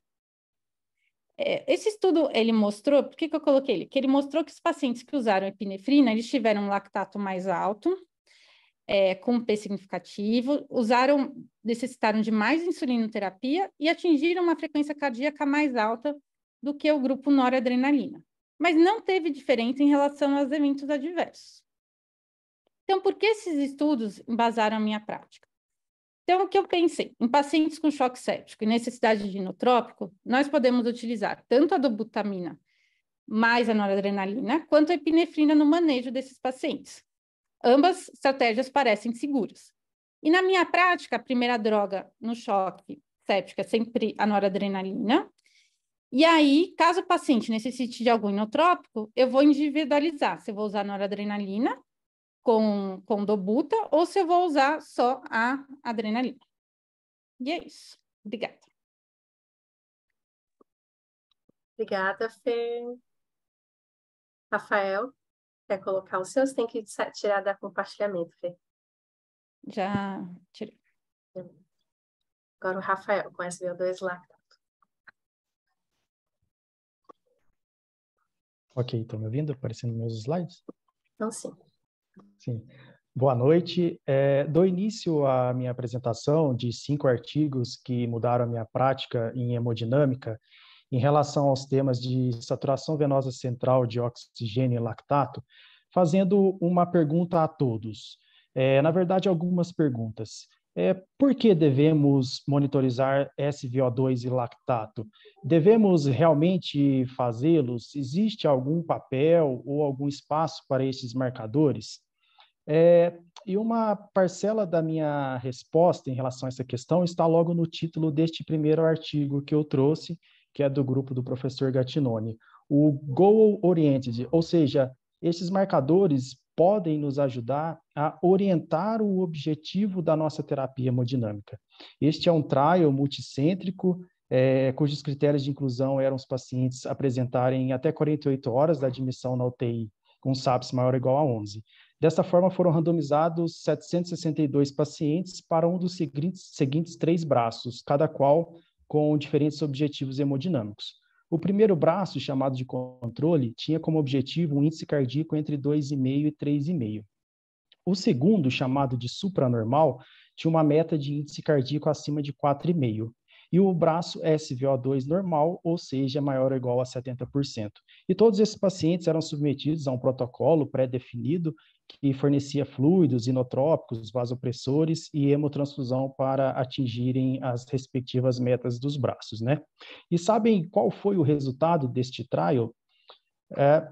Speaker 3: É, esse estudo, ele mostrou, por que, que eu coloquei ele? Que ele mostrou que os pacientes que usaram epinefrina, eles tiveram um lactato mais alto, é, com P significativo, usaram, necessitaram de mais insulinoterapia e atingiram uma frequência cardíaca mais alta do que o grupo noradrenalina, mas não teve diferença em relação aos eventos adversos. Então, por que esses estudos embasaram a minha prática? Então, o que eu pensei? Em pacientes com choque séptico e necessidade de inotrópico, nós podemos utilizar tanto a dobutamina mais a noradrenalina, quanto a epinefrina no manejo desses pacientes. Ambas estratégias parecem seguras. E na minha prática, a primeira droga no choque séptico é sempre a noradrenalina. E aí, caso o paciente necessite de algum inotrópico, eu vou individualizar se eu vou usar noradrenalina com, com dobuta ou se eu vou usar só a adrenalina. E é isso. Obrigada.
Speaker 1: Obrigada, Fê. Rafael, quer colocar os seus? Tem que tirar da compartilhamento, Fê.
Speaker 3: Já tirei.
Speaker 1: Agora o Rafael, com SBO2 lá.
Speaker 5: Ok, estão me ouvindo? Aparecendo meus slides?
Speaker 1: Então, sim.
Speaker 5: Sim. Boa noite. É, dou início à minha apresentação de cinco artigos que mudaram a minha prática em hemodinâmica em relação aos temas de saturação venosa central de oxigênio e lactato, fazendo uma pergunta a todos. É, na verdade, algumas perguntas. É, por que devemos monitorizar SVO2 e lactato? Devemos realmente fazê-los? Existe algum papel ou algum espaço para esses marcadores? É, e uma parcela da minha resposta em relação a essa questão está logo no título deste primeiro artigo que eu trouxe, que é do grupo do professor Gattinoni. O Goal Oriented, ou seja, esses marcadores podem nos ajudar a orientar o objetivo da nossa terapia hemodinâmica. Este é um trial multicêntrico, é, cujos critérios de inclusão eram os pacientes apresentarem até 48 horas da admissão na UTI com SAPS maior ou igual a 11. Dessa forma, foram randomizados 762 pacientes para um dos seguintes, seguintes três braços, cada qual com diferentes objetivos hemodinâmicos. O primeiro braço, chamado de controle, tinha como objetivo um índice cardíaco entre 2,5 e 3,5. O segundo, chamado de supranormal, tinha uma meta de índice cardíaco acima de 4,5 e o braço SVO2 normal, ou seja, maior ou igual a 70%. E todos esses pacientes eram submetidos a um protocolo pré-definido que fornecia fluidos inotrópicos, vasopressores e hemotransfusão para atingirem as respectivas metas dos braços, né? E sabem qual foi o resultado deste trial? É,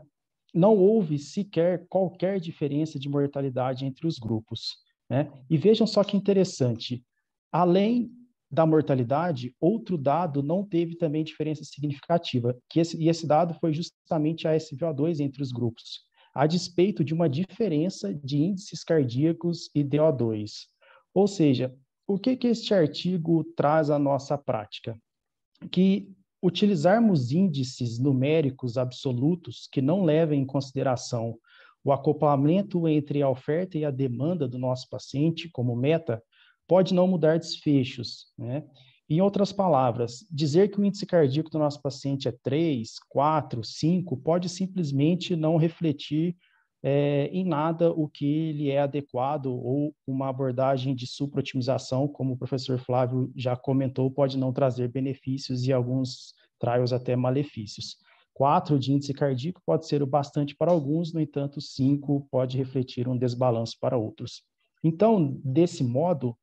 Speaker 5: não houve sequer qualquer diferença de mortalidade entre os grupos, né? E vejam só que interessante, além da mortalidade, outro dado não teve também diferença significativa, que esse, e esse dado foi justamente a SVO2 entre os grupos a despeito de uma diferença de índices cardíacos e DO2. Ou seja, o que, que este artigo traz à nossa prática? Que utilizarmos índices numéricos absolutos que não levem em consideração o acoplamento entre a oferta e a demanda do nosso paciente como meta pode não mudar desfechos, né? Em outras palavras, dizer que o índice cardíaco do nosso paciente é 3, 4, 5 pode simplesmente não refletir é, em nada o que lhe é adequado ou uma abordagem de supra-otimização, como o professor Flávio já comentou, pode não trazer benefícios e alguns trials até malefícios. 4 de índice cardíaco pode ser o bastante para alguns, no entanto, 5 pode refletir um desbalanço para outros. Então, desse modo,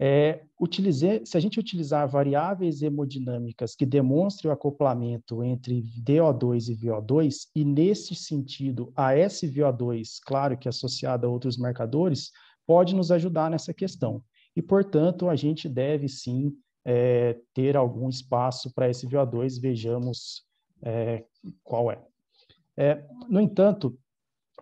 Speaker 5: é, utilizei, se a gente utilizar variáveis hemodinâmicas que demonstrem o acoplamento entre DO2 e VO2, e nesse sentido a SVO2, claro que associada a outros marcadores, pode nos ajudar nessa questão. E, portanto, a gente deve sim é, ter algum espaço para SVO2, vejamos é, qual é. é. No entanto,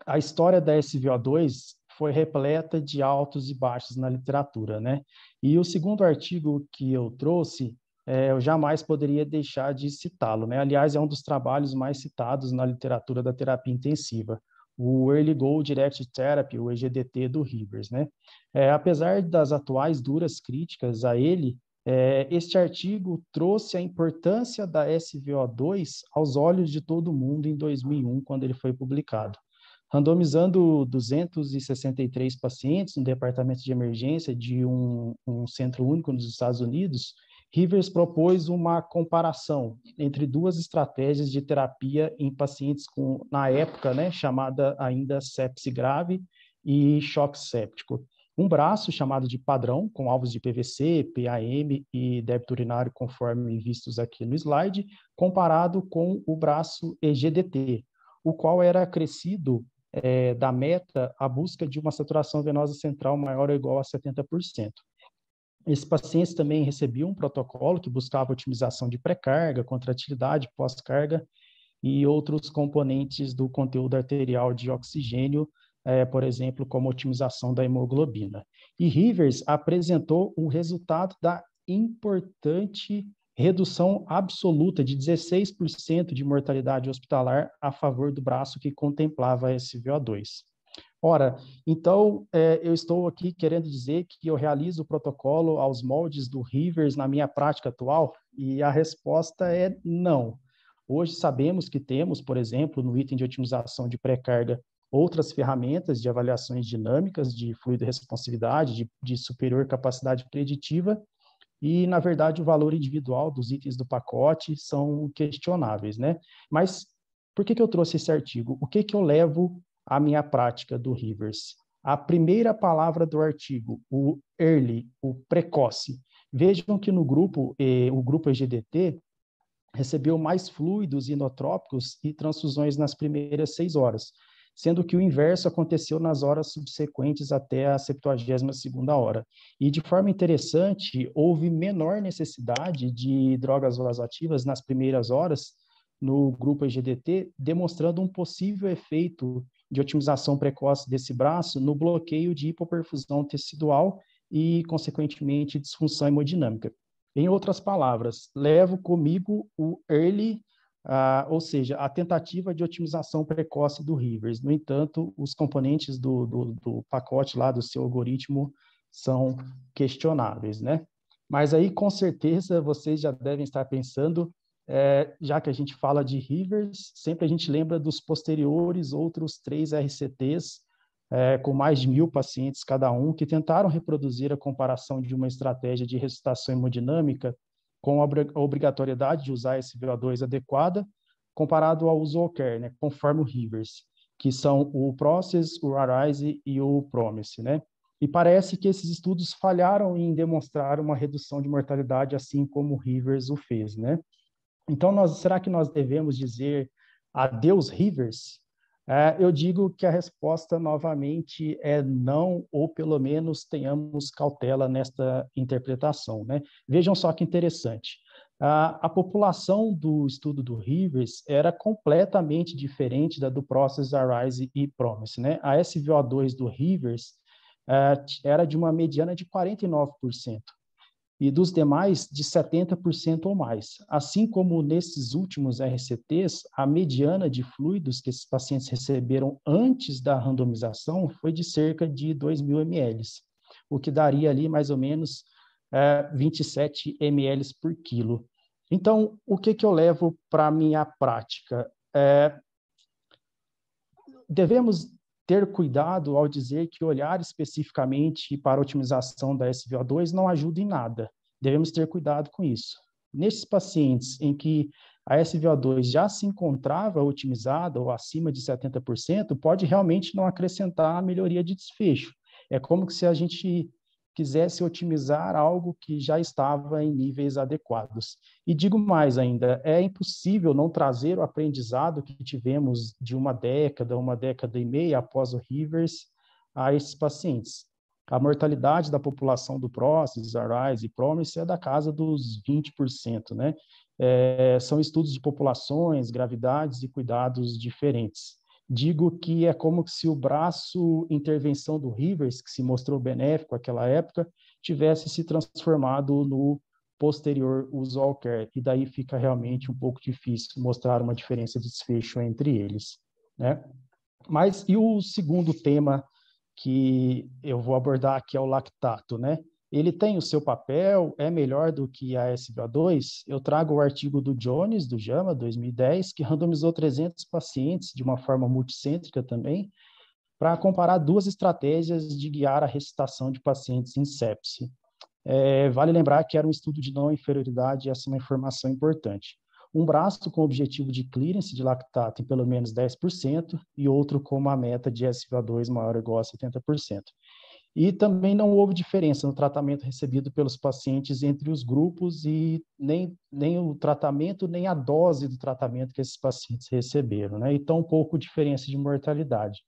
Speaker 5: a história da SVO2 foi repleta de altos e baixos na literatura, né? E o segundo artigo que eu trouxe, é, eu jamais poderia deixar de citá-lo, né? Aliás, é um dos trabalhos mais citados na literatura da terapia intensiva, o Early Goal Direct Therapy, o EGDT do Rivers, né? É, apesar das atuais duras críticas a ele, é, este artigo trouxe a importância da SVO2 aos olhos de todo mundo em 2001, quando ele foi publicado. Randomizando 263 pacientes no departamento de emergência de um, um centro único nos Estados Unidos, Rivers propôs uma comparação entre duas estratégias de terapia em pacientes com, na época, né, chamada ainda sepse grave e choque séptico. Um braço chamado de padrão, com alvos de PVC, PAM e débito urinário, conforme vistos aqui no slide, comparado com o braço EGDT, o qual era acrescido é, da meta a busca de uma saturação venosa central maior ou igual a 70%. Esses pacientes também recebiam um protocolo que buscava otimização de pré-carga, contratilidade, pós-carga e outros componentes do conteúdo arterial de oxigênio, é, por exemplo, como otimização da hemoglobina. E Rivers apresentou um resultado da importante redução absoluta de 16% de mortalidade hospitalar a favor do braço que contemplava SVO2. Ora, então, é, eu estou aqui querendo dizer que eu realizo o protocolo aos moldes do Rivers na minha prática atual? E a resposta é não. Hoje sabemos que temos, por exemplo, no item de otimização de pré-carga, outras ferramentas de avaliações dinâmicas de fluido responsividade, de, de superior capacidade preditiva, e, na verdade, o valor individual dos itens do pacote são questionáveis, né? Mas por que, que eu trouxe esse artigo? O que, que eu levo a minha prática do Rivers. A primeira palavra do artigo, o early, o precoce. Vejam que no grupo, eh, o grupo EGDT recebeu mais fluidos inotrópicos e transfusões nas primeiras seis horas, sendo que o inverso aconteceu nas horas subsequentes até a 72ª hora. E de forma interessante, houve menor necessidade de drogas vasoativas nas primeiras horas no grupo EGDT, demonstrando um possível efeito de otimização precoce desse braço no bloqueio de hipoperfusão tecidual e, consequentemente, disfunção hemodinâmica. Em outras palavras, levo comigo o early, uh, ou seja, a tentativa de otimização precoce do Rivers. No entanto, os componentes do, do, do pacote lá do seu algoritmo são questionáveis, né? Mas aí, com certeza, vocês já devem estar pensando é, já que a gente fala de Rivers, sempre a gente lembra dos posteriores outros três RCTs, é, com mais de mil pacientes cada um, que tentaram reproduzir a comparação de uma estratégia de ressuscitação hemodinâmica com a obrigatoriedade de usar SVO2 adequada, comparado ao uso care, né, conforme o Rivers, que são o Process, o Arise e o Promise, né? E parece que esses estudos falharam em demonstrar uma redução de mortalidade, assim como o Rivers o fez, né? Então, nós, será que nós devemos dizer adeus Rivers? É, eu digo que a resposta novamente é não, ou pelo menos tenhamos cautela nesta interpretação. Né? Vejam só que interessante. A, a, população do estudo do Rivers era completamente diferente da do Process Arise e Promise. Né? A SVO2 do Rivers é, era de uma mediana de 49% e dos demais de 70% ou mais. Assim como nesses últimos RCTs, a mediana de fluidos que esses pacientes receberam antes da randomização foi de cerca de 2 mil ml, o que daria ali mais ou menos é, 27 ml por quilo. Então, o que, que eu levo para a minha prática? É, devemos ter cuidado ao dizer que olhar especificamente para a otimização da SVO2 não ajuda em nada. Devemos ter cuidado com isso. Nesses pacientes em que a SVO2 já se encontrava otimizada ou acima de 70%, pode realmente não acrescentar a melhoria de desfecho. É como se a gente quisesse otimizar algo que já estava em níveis adequados. E digo mais ainda, é impossível não trazer o aprendizado que tivemos de uma década, uma década e meia após o Rivers a esses pacientes. A mortalidade da população do Process, Arise e Promise é da casa dos 20%, né? É, são estudos de populações, gravidades e cuidados diferentes digo que é como se o braço intervenção do Rivers, que se mostrou benéfico naquela época, tivesse se transformado no posterior uso ao care, e daí fica realmente um pouco difícil mostrar uma diferença de desfecho entre eles, né? Mas e o segundo tema que eu vou abordar aqui é o lactato, né? Ele tem o seu papel, é melhor do que a SVO2? Eu trago o artigo do Jones, do JAMA, 2010, que randomizou 300 pacientes de uma forma multicêntrica também, para comparar duas estratégias de guiar a recitação de pacientes em sepse. É, vale lembrar que era um estudo de não inferioridade, essa é uma informação importante. Um braço com o objetivo de clearance de lactato em pelo menos 10% e outro com uma meta de SVO2 maior ou igual a 70%. E também não houve diferença no tratamento recebido pelos pacientes entre os grupos e nem, nem o tratamento, nem a dose do tratamento que esses pacientes receberam, né? Então, um pouco diferença de mortalidade.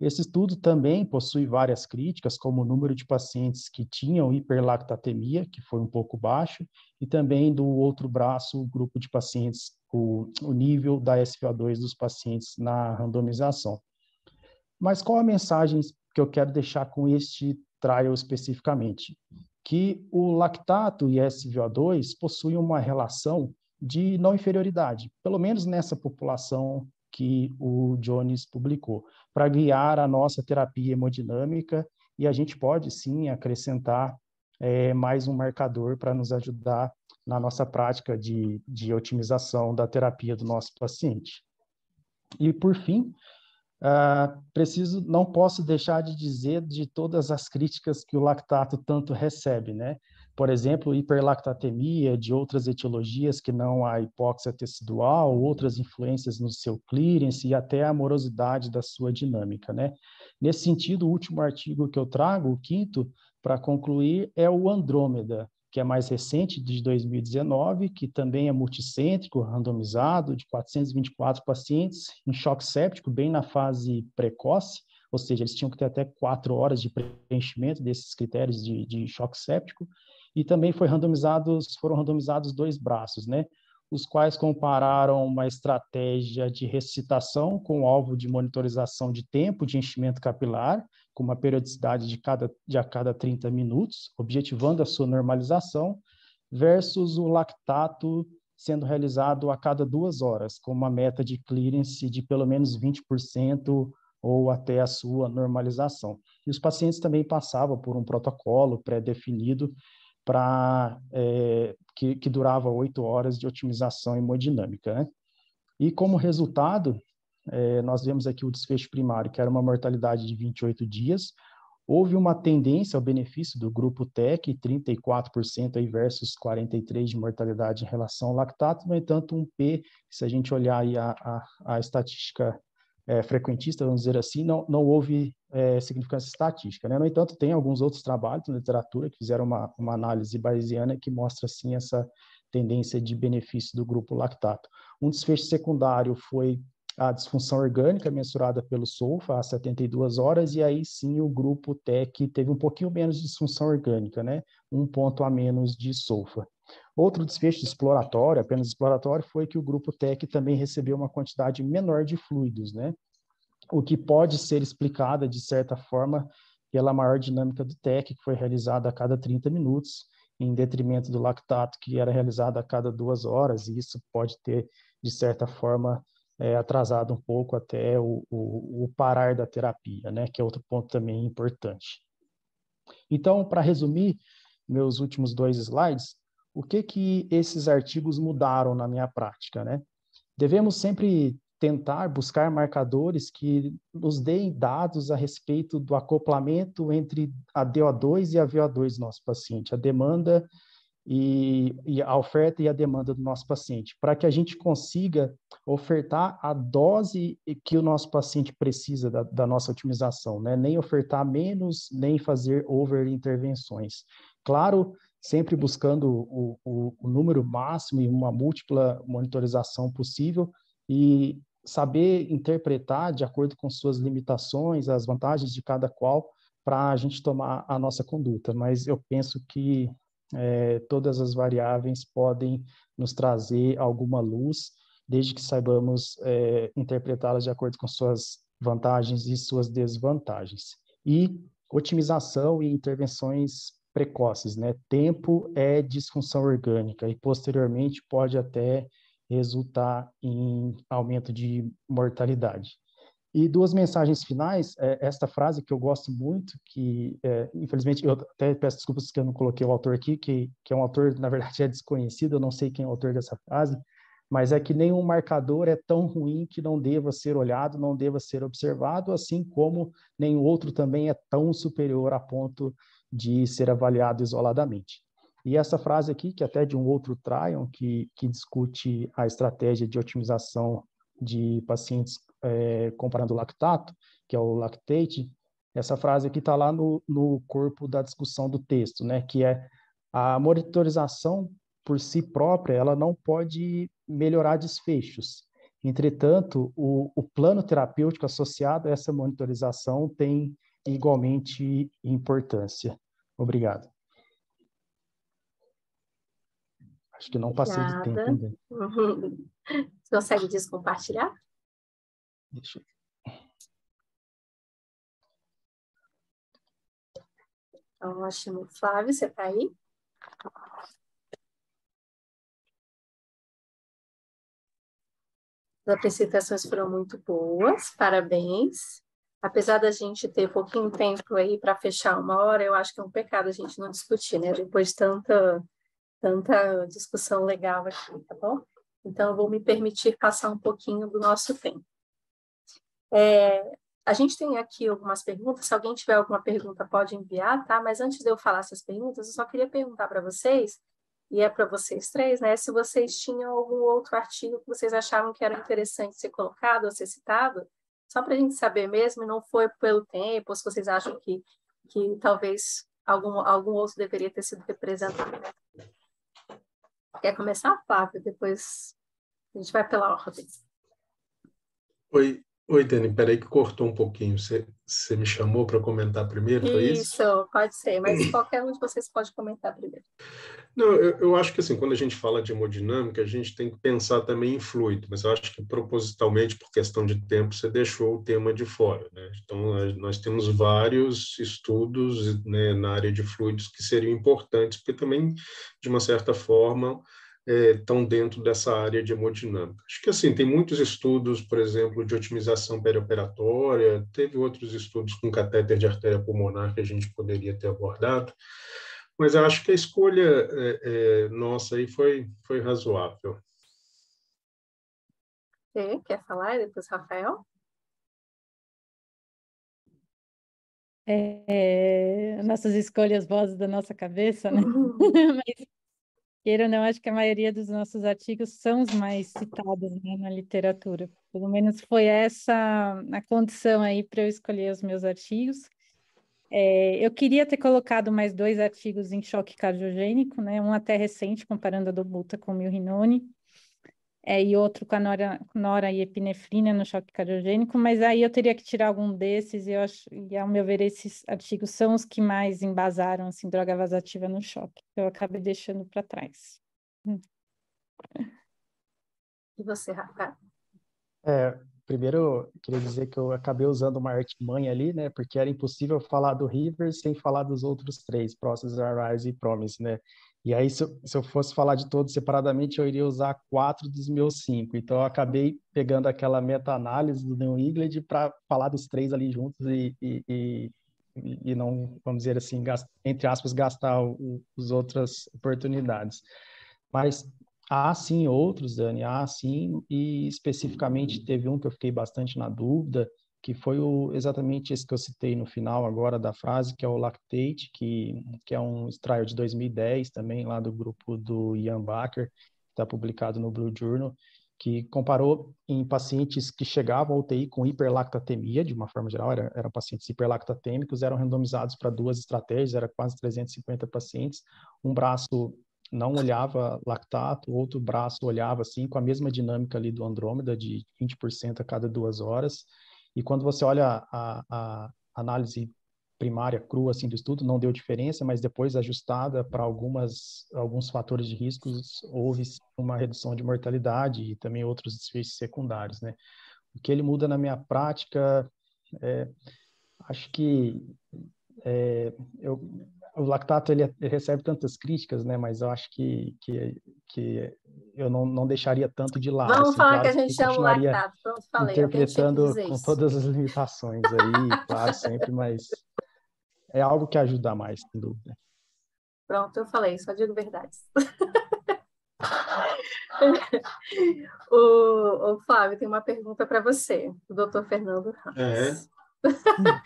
Speaker 5: Esse estudo também possui várias críticas, como o número de pacientes que tinham hiperlactatemia, que foi um pouco baixo, e também do outro braço, o grupo de pacientes, o, o nível da SVO2 dos pacientes na randomização. Mas qual a mensagem que eu quero deixar com este trial especificamente? Que o lactato e SVO2 possuem uma relação de não inferioridade, pelo menos nessa população que o Jones publicou, para guiar a nossa terapia hemodinâmica, e a gente pode sim acrescentar é, mais um marcador para nos ajudar na nossa prática de, de otimização da terapia do nosso paciente. E por fim, Uh, preciso, não posso deixar de dizer de todas as críticas que o lactato tanto recebe, né? Por exemplo, hiperlactatemia, de outras etiologias que não a hipóxia tecidual, outras influências no seu clearance e até a morosidade da sua dinâmica, né? Nesse sentido, o último artigo que eu trago, o quinto, para concluir, é o Andrômeda, que é mais recente, de 2019, que também é multicêntrico, randomizado, de 424 pacientes em choque séptico, bem na fase precoce, ou seja, eles tinham que ter até quatro horas de preenchimento desses critérios de, de choque séptico, e também foi randomizados, foram randomizados dois braços, né? Os quais compararam uma estratégia de ressuscitação com o alvo de monitorização de tempo de enchimento capilar, com uma periodicidade de, cada, de a cada 30 minutos, objetivando a sua normalização, versus o lactato sendo realizado a cada duas horas, com uma meta de clearance de pelo menos 20% ou até a sua normalização. E os pacientes também passavam por um protocolo pré-definido para é, que, que, durava oito horas de otimização hemodinâmica. Né? E como resultado, é, nós vemos aqui o desfecho primário, que era uma mortalidade de 28 dias. Houve uma tendência ao benefício do grupo TEC, 34% aí versus 43% de mortalidade em relação ao lactato, no entanto, um P, se a gente olhar aí a, a, a estatística é, frequentista, vamos dizer assim, não, não houve é, significância estatística. Né? No entanto, tem alguns outros trabalhos na literatura que fizeram uma, uma análise bayesiana que mostra, assim, essa tendência de benefício do grupo lactato. Um desfecho secundário foi a disfunção orgânica mensurada pelo SOFA a 72 horas, e aí sim o grupo TEC teve um pouquinho menos de disfunção orgânica, né? Um ponto a menos de SOFA. Outro desfecho exploratório, apenas exploratório, foi que o grupo TEC também recebeu uma quantidade menor de fluidos, né? O que pode ser explicada, de certa forma, pela maior dinâmica do TEC, que foi realizada a cada 30 minutos, em detrimento do lactato, que era realizado a cada duas horas, e isso pode ter, de certa forma, é, atrasado um pouco até o, o, o, parar da terapia, né? Que é outro ponto também importante. Então, para resumir meus últimos dois slides, o que que esses artigos mudaram na minha prática, né? Devemos sempre tentar buscar marcadores que nos deem dados a respeito do acoplamento entre a DO2 e a VO2 do nosso paciente, a demanda e, e, a oferta e a demanda do nosso paciente, para que a gente consiga ofertar a dose que o nosso paciente precisa da, da nossa otimização, né? nem ofertar menos, nem fazer over intervenções. Claro, sempre buscando o, o, o número máximo e uma múltipla monitorização possível e saber interpretar de acordo com suas limitações, as vantagens de cada qual, para a gente tomar a nossa conduta. Mas eu penso que é, todas as variáveis podem nos trazer alguma luz, desde que saibamos é, interpretá-las de acordo com suas vantagens e suas desvantagens. E otimização e intervenções precoces, né? Tempo é disfunção orgânica e posteriormente pode até resultar em aumento de mortalidade. E duas mensagens finais, é, esta frase que eu gosto muito, que é, infelizmente eu até peço desculpas que eu não coloquei o autor aqui, que, que é um autor, na verdade, é desconhecido, eu não sei quem é o autor dessa frase, mas é que nenhum marcador é tão ruim que não deva ser olhado, não deva ser observado, assim como nenhum outro também é tão superior a ponto de ser avaliado isoladamente. E essa frase aqui, que até de um outro Tryon, que, que discute a estratégia de otimização de pacientes é, comparando lactato, que é o lactate, essa frase aqui está lá no, no corpo da discussão do texto, né, que é a monitorização por si própria, ela não pode melhorar desfechos. Entretanto, o, o plano terapêutico associado a essa monitorização tem igualmente importância. Obrigado. Acho que não passei de tempo. *laughs*
Speaker 1: Você consegue descompartilhar?
Speaker 5: Deixa eu...
Speaker 1: Então, ótimo. Flávio, você está aí? As apresentações foram muito boas, parabéns. Apesar da gente ter pouquinho tempo aí para fechar uma hora, eu acho que é um pecado a gente não discutir, né? Depois de tanta, tanta discussão legal aqui, tá bom? Então, eu vou me permitir passar um pouquinho do nosso tempo. É, a gente tem aqui algumas perguntas, se alguém tiver alguma pergunta pode enviar, tá? Mas antes de eu falar essas perguntas, eu só queria perguntar para vocês, e é para vocês três, né? Se vocês tinham algum outro artigo que vocês achavam que era interessante ser colocado ou ser citado, só para a gente saber mesmo, e não foi pelo tempo, ou se vocês acham que, que talvez algum, algum outro deveria ter sido representado. Quer começar, Flávio? Depois a gente vai pela ordem.
Speaker 2: Oi, Oi, Dani, peraí que cortou um pouquinho. Você, você me chamou para comentar primeiro, isso?
Speaker 1: Isso, pode ser, mas qualquer um de vocês pode comentar primeiro.
Speaker 2: Não, eu, eu, acho que assim, quando a gente fala de hemodinâmica, a gente tem que pensar também em fluido, mas eu acho que propositalmente, por questão de tempo, você deixou o tema de fora. Né? Então, nós temos vários estudos né, na área de fluidos que seriam importantes, porque também, de uma certa forma, estão é, dentro dessa área de hemodinâmica. Acho que assim, tem muitos estudos, por exemplo, de otimização perioperatória, teve outros estudos com catéter de artéria pulmonar que a gente poderia ter abordado, mas eu acho que a escolha é, é, nossa aí foi, foi razoável.
Speaker 1: Você quer falar depois, Rafael?
Speaker 3: É, nossas escolhas vozes da nossa cabeça, né? Uhum. *laughs* *laughs* Mas Queira ou não, acho que a maioria dos nossos artigos são os mais citados né, na literatura. Pelo menos foi essa a condição aí para eu escolher os meus artigos. É, eu queria ter colocado mais dois artigos em choque cardiogênico, né? Um até recente, comparando a dobuta com o milrinone, é, e outro com a nora, nora e epinefrina no choque cardiogênico, mas aí eu teria que tirar algum desses, e, eu acho, e ao meu ver, esses artigos são os que mais embasaram assim, droga vasativa no choque. Eu acabei deixando para trás. Hum.
Speaker 1: E você, Rafa?
Speaker 5: É, primeiro, queria dizer que eu acabei usando uma artimanha ali, né? Porque era impossível falar do River sem falar dos outros três, Process, Arise e Promise, né? E aí, se eu, se eu, fosse falar de todos separadamente, eu iria usar quatro dos meus cinco. Então, eu acabei pegando aquela meta-análise do New England para falar dos três ali juntos e, e, e, e, não, vamos dizer assim, entre aspas, gastar o, os outras oportunidades. Mas há sim outros, Dani, há sim, e especificamente teve um que eu fiquei bastante na dúvida, que foi o, exatamente esse que eu citei no final agora da frase, que é o Lactate, que, que é um trial de 2010 também, lá do grupo do Ian Baker, está publicado no Blue Journal, que comparou em pacientes que chegavam ao UTI com hiperlactatemia, de uma forma geral, eram era pacientes hiperlactatêmicos, eram randomizados para duas estratégias, era quase 350 pacientes, um braço não olhava lactato, outro braço olhava assim, com a mesma dinâmica ali do Andrômeda, de 20% a cada duas horas, e quando você olha a, a análise primária crua assim do estudo, não deu diferença, mas depois ajustada para algumas alguns fatores de riscos, houve uma redução de mortalidade e também outros desfechos secundários, né? O que ele muda na minha prática, é, acho que é, eu o lactato ele, ele, recebe tantas críticas, né? Mas eu acho que, que, que eu não, não deixaria tanto de lado.
Speaker 1: Vamos assim, falar claro, que a gente chama lactato. Pronto, falei.
Speaker 5: Interpretando com todas as limitações aí, *laughs* claro, sempre, mas é algo que ajuda mais, sem dúvida.
Speaker 1: Pronto, eu falei, só digo verdades. *laughs* o, o, Flávio tem uma pergunta para você, o doutor Fernando Ramos. É. *laughs*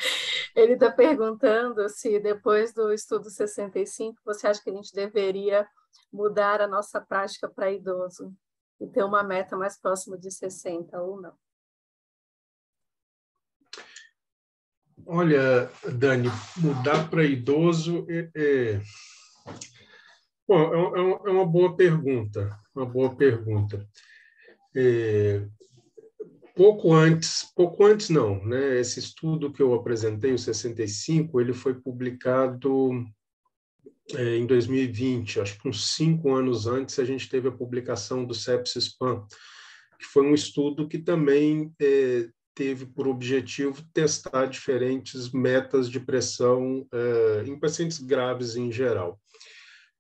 Speaker 1: Ele está perguntando se depois do estudo 65 você acha que a gente deveria mudar a nossa prática para idoso e ter uma meta mais próxima de 60 ou não.
Speaker 2: Olha, Dani, mudar para idoso é, é... Bom, é, é, é, uma boa pergunta, uma boa pergunta. É, pouco antes, pouco antes não, né? Esse estudo que eu apresentei, o 65, ele foi publicado é, em 2020, acho que uns cinco anos antes a gente teve a publicação do Sepsis Pan, que foi um estudo que também é, teve por objetivo testar diferentes metas de pressão é, em pacientes graves em geral.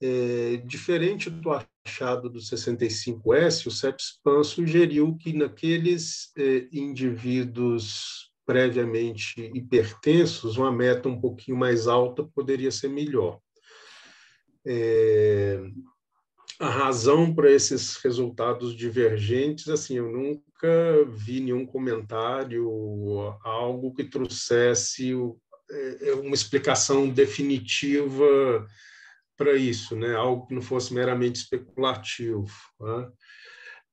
Speaker 2: É, diferente do achado do 65S, o CEPSPAN sugeriu que naqueles é, indivíduos previamente hipertensos, uma meta um pouquinho mais alta poderia ser melhor. É, a razão para esses resultados divergentes, assim, eu nunca vi nenhum comentário, algo que trouxesse é, uma explicação definitiva para isso, né? algo que não fosse meramente especulativo. Né?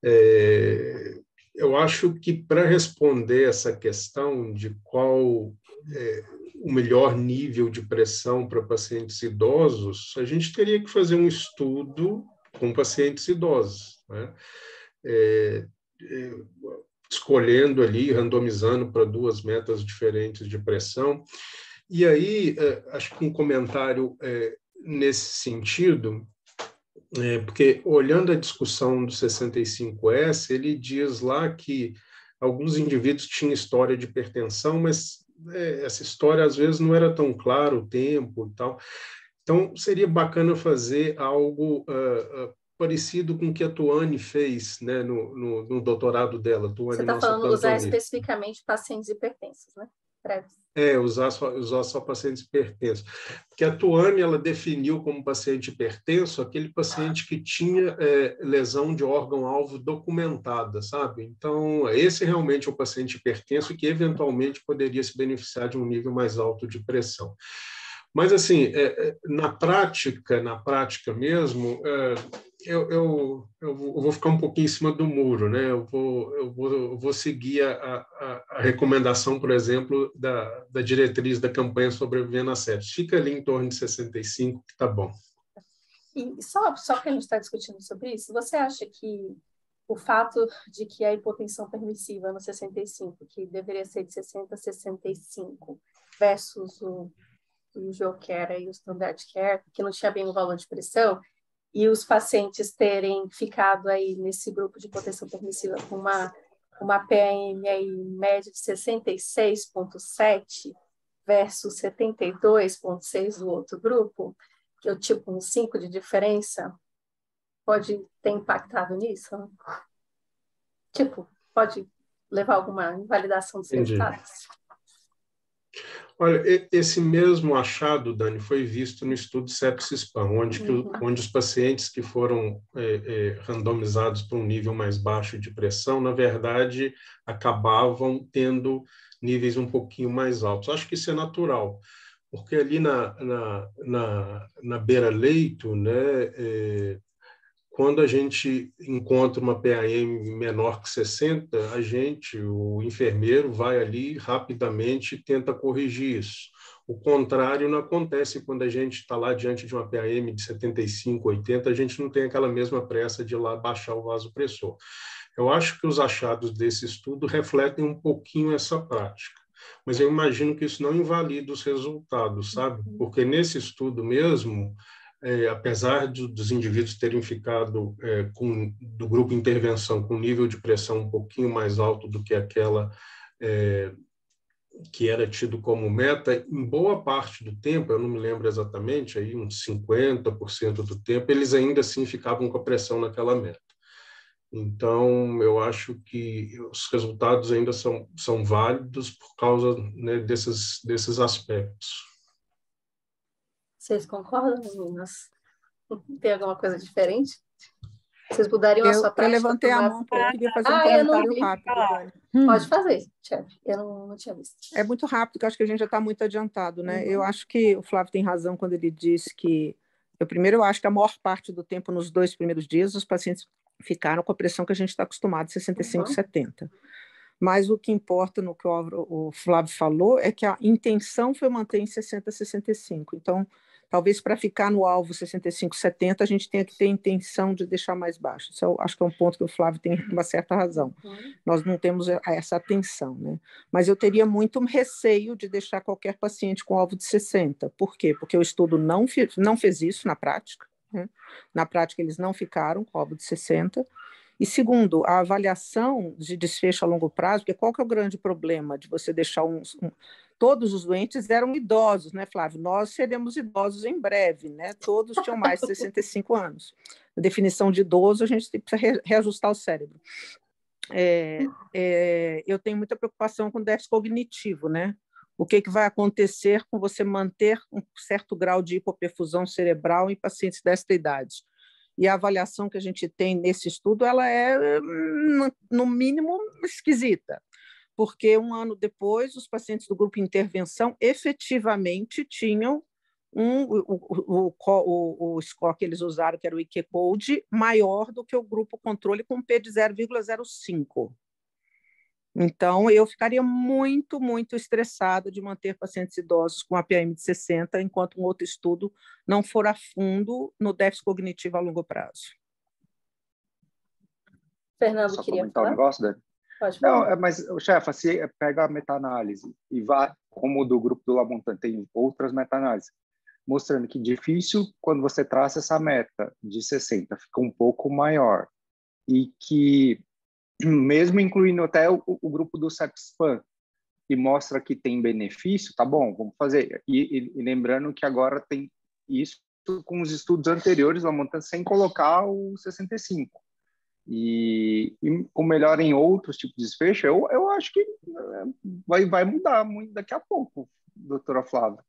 Speaker 2: É, eu acho que para responder essa questão de qual é, o melhor nível de pressão para pacientes idosos, a gente teria que fazer um estudo com pacientes idosos, né? é, é escolhendo ali, randomizando para duas metas diferentes de pressão. E aí, é, acho que um comentário é, nesse sentido, é, porque olhando a discussão do 65S, ele diz lá que alguns indivíduos tinham história de hipertensão, mas é, essa história às vezes não era tão claro o tempo e tal. Então, seria bacana fazer algo uh, uh, parecido com o que a Tuane fez né, no, no, no doutorado dela.
Speaker 1: Tuane, Você está falando usar especificamente pacientes hipertensos, né?
Speaker 2: É, usar só, usar só pacientes hipertensos. Porque a Tuane, ela definiu como paciente hipertenso aquele paciente que tinha é, lesão de órgão-alvo documentada, sabe? Então, esse realmente é o paciente hipertenso que eventualmente poderia se beneficiar de um nível mais alto de pressão. Mas, assim, é, é na prática, na prática mesmo, é, eu, eu, eu, vou ficar um pouquinho em cima do muro, né? Eu vou, eu vou, eu vou seguir a, a, a, recomendação, por exemplo, da, da diretriz da campanha Sobrevivendo a Sepsis. Fica ali em torno de 65, que está bom.
Speaker 1: E só, só que a gente está discutindo sobre isso, você acha que o fato de que a hipotensão permissiva no 65, que deveria ser de 60 a 65, versus o, o Joker e o Standard Care, que não tinha bem o valor de pressão, e os pacientes terem ficado aí nesse grupo de proteção permissiva com uma, uma PM aí média de 66,7 versus 72,6 do outro grupo, que é o tipo um 5 de diferença, pode ter impactado nisso? Tipo, pode levar alguma invalidação dos Entendi. resultados?
Speaker 2: Olha, esse mesmo achado, Dani, foi visto no estudo Sepsis-PAN, onde, uhum. onde os pacientes que foram é, é, randomizados para um nível mais baixo de pressão, na verdade, acabavam tendo níveis um pouquinho mais altos. Acho que isso é natural, porque ali na, na, na, na beira-leito, né, é, quando a gente encontra uma PAM menor que 60, a gente, o enfermeiro, vai ali rapidamente e tenta corrigir isso. O contrário não acontece quando a gente está lá diante de uma PAM de 75, 80, a gente não tem aquela mesma pressa de ir lá baixar o vasopressor. Eu acho que os achados desse estudo refletem um pouquinho essa prática mas eu imagino que isso não invalida os resultados, sabe? Uhum. Porque nesse estudo mesmo, é, apesar de, dos indivíduos terem ficado é, com, do grupo intervenção com nível de pressão um pouquinho mais alto do que aquela é, que era tido como meta, em boa parte do tempo, eu não me lembro exatamente, aí uns 50% do tempo, eles ainda assim ficavam com a pressão naquela meta. Então, eu acho que os resultados ainda são, são válidos por causa né, desses, desses aspectos.
Speaker 1: Vocês concordam, meninas? *laughs* Tem alguma coisa diferente? Vocês mudariam
Speaker 4: eu,
Speaker 1: a sua prática?
Speaker 4: Eu levantei a mão porque eu queria fazer um
Speaker 1: ah,
Speaker 4: comentário rápido.
Speaker 1: Hum. Pode fazer, chefe. Eu não, não, tinha visto.
Speaker 4: É muito rápido, porque eu acho que a gente já está muito adiantado, né? Uhum. Eu acho que o Flávio tem razão quando ele diz que... Eu, primeiro, eu acho que a maior parte do tempo, nos dois primeiros dias, os pacientes ficaram com a pressão que a gente está acostumado, 65, uhum. 70. Mas o que importa no que o, o Flávio falou é que a intenção foi manter em 60, 65. Então, Talvez para ficar no alvo 65, 70, a gente tenha que ter intenção de deixar mais baixo. Isso eu acho que é um ponto que o Flávio tem uma certa razão. Nós não temos essa atenção, né? Mas eu teria muito receio de deixar qualquer paciente com alvo de 60. Por quê? Porque o estudo não, não fez isso na prática. Né? Na prática, eles não ficaram com alvo de 60. E segundo, a avaliação de desfecho a longo prazo, porque qual que é o grande problema de você deixar um, um todos os doentes eram idosos, né, Flávio? Nós seremos idosos em breve, né? Todos tinham mais de 65 anos. A definição de idoso, a gente precisa reajustar o cérebro. É, é, eu tenho muita preocupação com déficit cognitivo, né? O que, que vai acontecer com você manter um certo grau de hipoperfusão cerebral em pacientes desta idade? E a avaliação que a gente tem nesse estudo, ela é, hum, no mínimo, esquisita porque um ano depois os pacientes do grupo intervenção efetivamente tinham um, o, o, o, o, score que eles usaram, que era o IQ Code, maior do que o grupo controle com P de 0,05. Então, eu ficaria muito, muito estressada de manter pacientes idosos com APM de 60, enquanto um outro estudo não for a fundo no déficit cognitivo a longo prazo.
Speaker 1: Fernando, Só queria falar? Um negócio,
Speaker 6: Dani. Pode Não, é, mas, chefe, se pega a meta-análise e vai, como do grupo do Lamontan tem outras meta-análises, mostrando que difícil, quando você traça essa meta de 60, fica um pouco maior. E que, *clears throat* mesmo incluindo até o, o grupo do CEPSPAN, que mostra que tem benefício, tá bom, vamos fazer. E, e, e lembrando que agora tem isso com os estudos anteriores, Lamontan, sem colocar o 65 e, e com melhor em outros tipos de desfecho, eu, eu acho que é, vai, vai mudar muito daqui a pouco, doutora Flávia.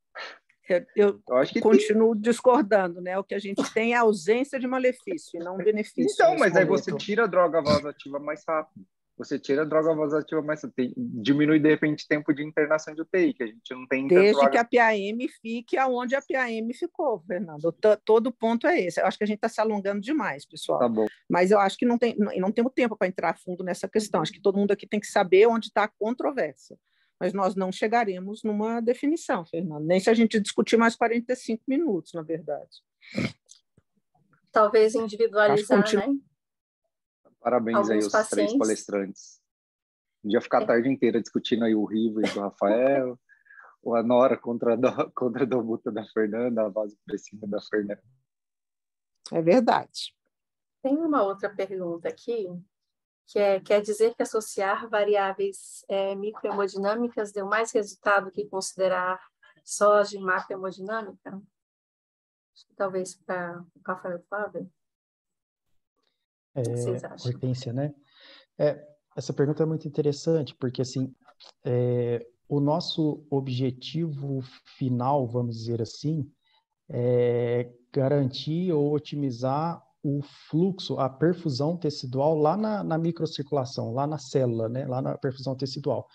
Speaker 4: Eu, eu, eu acho que continuo tem... discordando, né? O que a gente tem é ausência de malefício e não benefício.
Speaker 6: Então, mas momento. aí você tira a droga vasoativa mais rápido você tira a droga vasoativa mais tem, diminui de repente o tempo de internação de UTI, que a gente não tem
Speaker 4: Desde que a PAM fique aonde a PAM ficou, Fernando. T todo ponto é esse. Eu acho que a gente está se alongando demais, pessoal.
Speaker 6: Tá bom.
Speaker 4: Mas eu acho que não, tem, não, não temos tempo para entrar a fundo nessa questão. Acho que todo mundo aqui tem que saber onde está a controvérsia. Mas nós não chegaremos numa definição, Fernando. Nem se a gente discutir mais 45 minutos, na verdade.
Speaker 1: Talvez individualizar, continu... né?
Speaker 6: Parabéns Alguns aí aos pacientes. três palestrantes. Podia ficar a é. tarde inteira discutindo aí o Rivo e do Rafael, ou a Nora contra a, do, *laughs* contra a Dobuta da Fernanda, a vasopressina da Fernanda.
Speaker 4: É verdade.
Speaker 1: Tem uma outra pergunta aqui, que é, quer dizer que associar variáveis é, microhemodinâmicas deu mais resultado que considerar só de macrohemodinâmica? Talvez para o Rafael Flávio.
Speaker 5: É, Hortência, né? É, essa pergunta é muito interessante, porque assim, é, o nosso objetivo final, vamos dizer assim, é garantir ou otimizar o fluxo, a perfusão tecidual lá na, na microcirculação, lá na célula, né? lá na perfusão tecidual.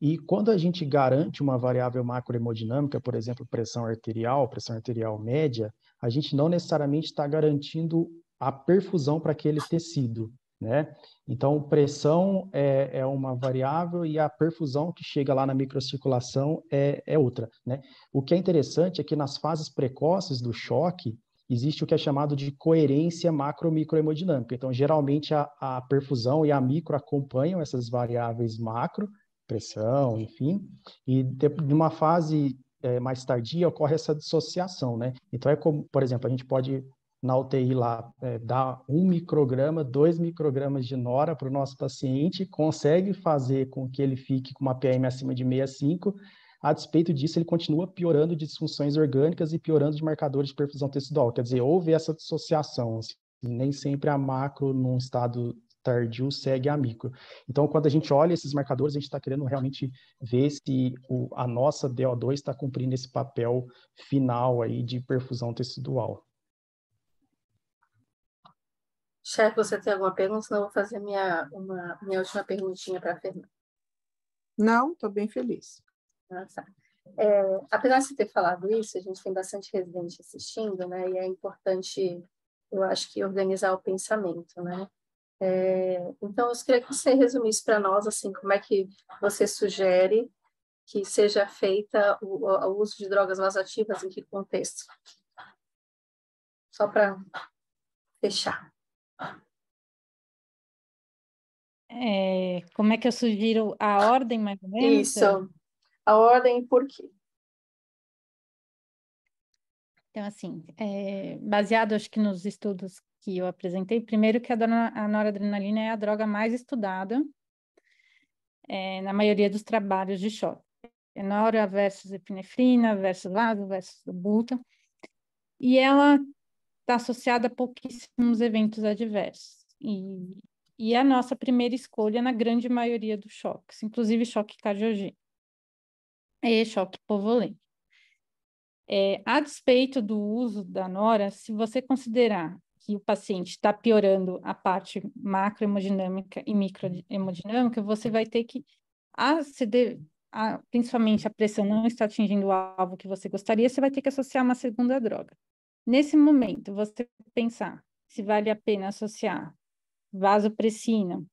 Speaker 5: E quando a gente garante uma variável macrohemodinâmica, por exemplo, pressão arterial, pressão arterial média, a gente não necessariamente está garantindo a perfusão para aquele tecido, né? Então, pressão é, é, uma variável e a perfusão que chega lá na microcirculação é, é outra, né? O que é interessante é que nas fases precoces do choque, existe o que é chamado de coerência macro-microhemodinâmica. Então, geralmente, a, a, perfusão e a micro acompanham essas variáveis macro, pressão, enfim, e de, de uma fase é, mais tardia ocorre essa dissociação, né? Então, é como, por exemplo, a gente pode na UTI lá, é, dá um micrograma, dois microgramas de nora para o nosso paciente, consegue fazer com que ele fique com uma PM acima de 65, a despeito disso, ele continua piorando de disfunções orgânicas e piorando de marcadores de perfusão tecidual. Quer dizer, houve essa dissociação. Assim, nem sempre a macro, num estado tardio, segue a micro. Então, quando a gente olha esses marcadores, a gente está querendo realmente ver se o, a nossa DO2 está cumprindo esse papel final aí de perfusão tecidual.
Speaker 1: Chefe, você tem alguma pergunta? Senão eu vou fazer minha, uma, minha última perguntinha para a Fernanda.
Speaker 4: Não, estou bem feliz.
Speaker 1: Ah, tá. É, apesar de você ter falado isso, a gente tem bastante residente assistindo, né? E é importante, eu acho que, organizar o pensamento, né? É, então, eu queria que você resumisse para nós, assim, como é que você sugere que seja feita o, o uso de drogas vasoativas, em que contexto? Só para fechar.
Speaker 3: É, como é que eu sugiro a ordem, mais ou menos?
Speaker 1: Isso, a ordem por quê?
Speaker 3: Então, assim, é, baseado, acho que nos estudos que eu apresentei, primeiro que a, a noradrenalina é a droga mais estudada é, na maioria dos trabalhos de choque. Nora versus epinefrina, versus vaso, versus buta. E ela está associada a pouquíssimos eventos adversos. E, e a nossa primeira escolha na grande maioria dos choques, inclusive choque cardiogênico e choque povolêmico. É, a despeito do uso da nora, se você considerar que o paciente está piorando a parte macrohemodinâmica e microhemodinâmica, você vai ter que, a, a, principalmente a pressão não está atingindo o alvo que você gostaria, você vai ter que associar uma segunda droga. Nesse momento, você pensar se vale a pena associar vasopressina.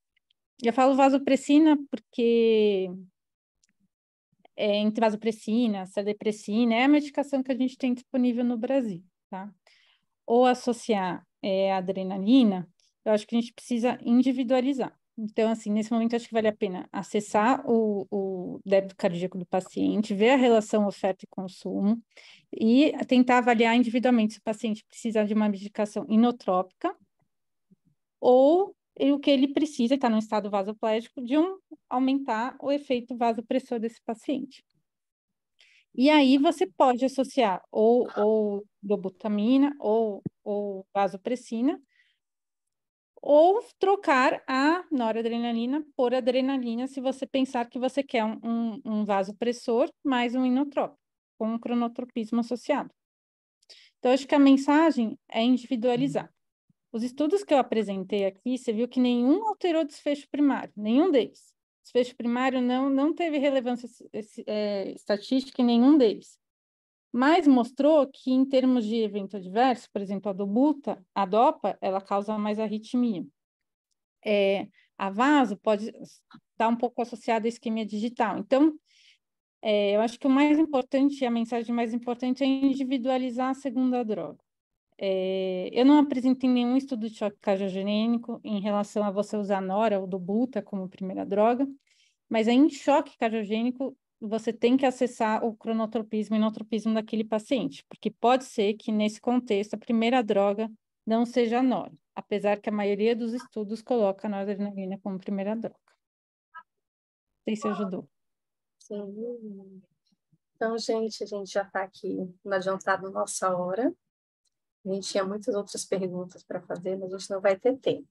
Speaker 3: Eu falo vasopressina porque é, entre vasopressina, cedepressina, é a medicação que a gente tem disponível no Brasil, tá? Ou associar é, adrenalina, eu acho que a gente precisa individualizar. Então, assim, nesse momento, acho que vale a pena acessar o, o débito cardíaco do paciente, ver a relação oferta e consumo e tentar avaliar individualmente se o paciente precisa de uma medicação inotrópica ou o que ele precisa, está no estado vasoplégico, de um, aumentar o efeito vasopressor desse paciente. E aí você pode associar ou, ou dobutamina ou, ou vasopressina, ou trocar a noradrenalina por adrenalina se você pensar que você quer um, um, um vasopressor mais um inotrópico, com um cronotropismo associado. Então, acho que a mensagem é individualizar. Os estudos que eu apresentei aqui, você viu que nenhum alterou desfecho primário, nenhum deles. Desfecho primário não, não teve relevância é, estatística em nenhum deles mas mostrou que em termos de evento adverso, por exemplo, a dobuta, a dopa, ela causa mais arritmia. É, a vaso pode estar um pouco associada à isquemia digital. Então, é, eu acho que o mais importante, a mensagem mais importante é individualizar a segunda droga. É, eu não apresentei nenhum estudo de choque cardiogênico em relação a você usar nora ou dobuta como primeira droga, mas em choque cardiogênico você tem que acessar o cronotropismo e inotropismo daquele paciente, porque pode ser que nesse contexto a primeira droga não seja a NOR, apesar que a maioria dos estudos coloca a noradrenalina como primeira droga. Sei se ajudou.
Speaker 1: Sim. Então, gente, a gente já está aqui no adiantado nossa hora. A gente tinha muitas outras perguntas para fazer, mas a gente não vai ter tempo.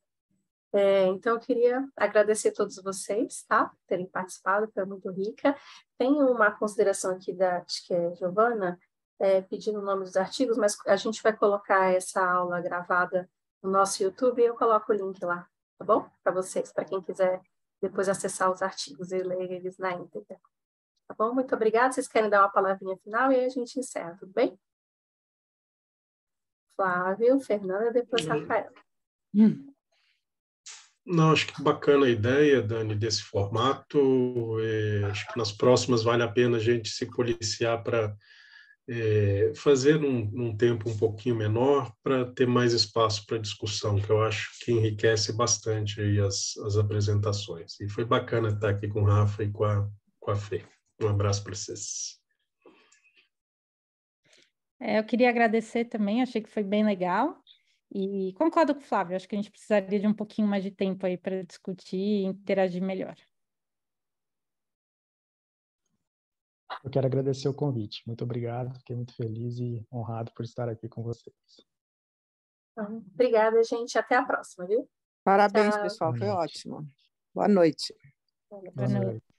Speaker 1: É, então, eu queria agradecer a todos vocês, tá? Por terem participado, foi muito rica. Tem uma consideração aqui da, acho que é Giovana, é, pedindo o nome dos artigos, mas a gente vai colocar essa aula gravada no nosso YouTube e eu coloco o link lá, tá bom? Para vocês, para quem quiser depois acessar os artigos e ler eles na íntegra. Tá bom? Muito obrigada. Vocês querem dar uma palavrinha final e aí a gente encerra, tudo bem? Flávio, Fernanda, depois Rafael. Hum.
Speaker 2: Não, acho que bacana a ideia, Dani, desse formato. É, acho que nas próximas vale a pena a gente se policiar para é, fazer num, num, tempo um pouquinho menor para ter mais espaço para discussão, que eu acho que enriquece bastante as, as apresentações. E foi bacana estar aqui com o Rafa e com a, com a Fê. Um abraço para vocês.
Speaker 3: É, eu queria agradecer também, achei que foi bem legal. E concordo com o Flávio, acho que a gente precisaria de um pouquinho mais de tempo aí para discutir e interagir melhor.
Speaker 5: Eu quero agradecer o convite. Muito obrigado, fiquei muito feliz e honrado por estar aqui com vocês.
Speaker 1: Então, obrigada, gente. Até a próxima, viu?
Speaker 4: Parabéns, Tchau. pessoal. Foi ótimo. Boa noite.
Speaker 3: Boa noite.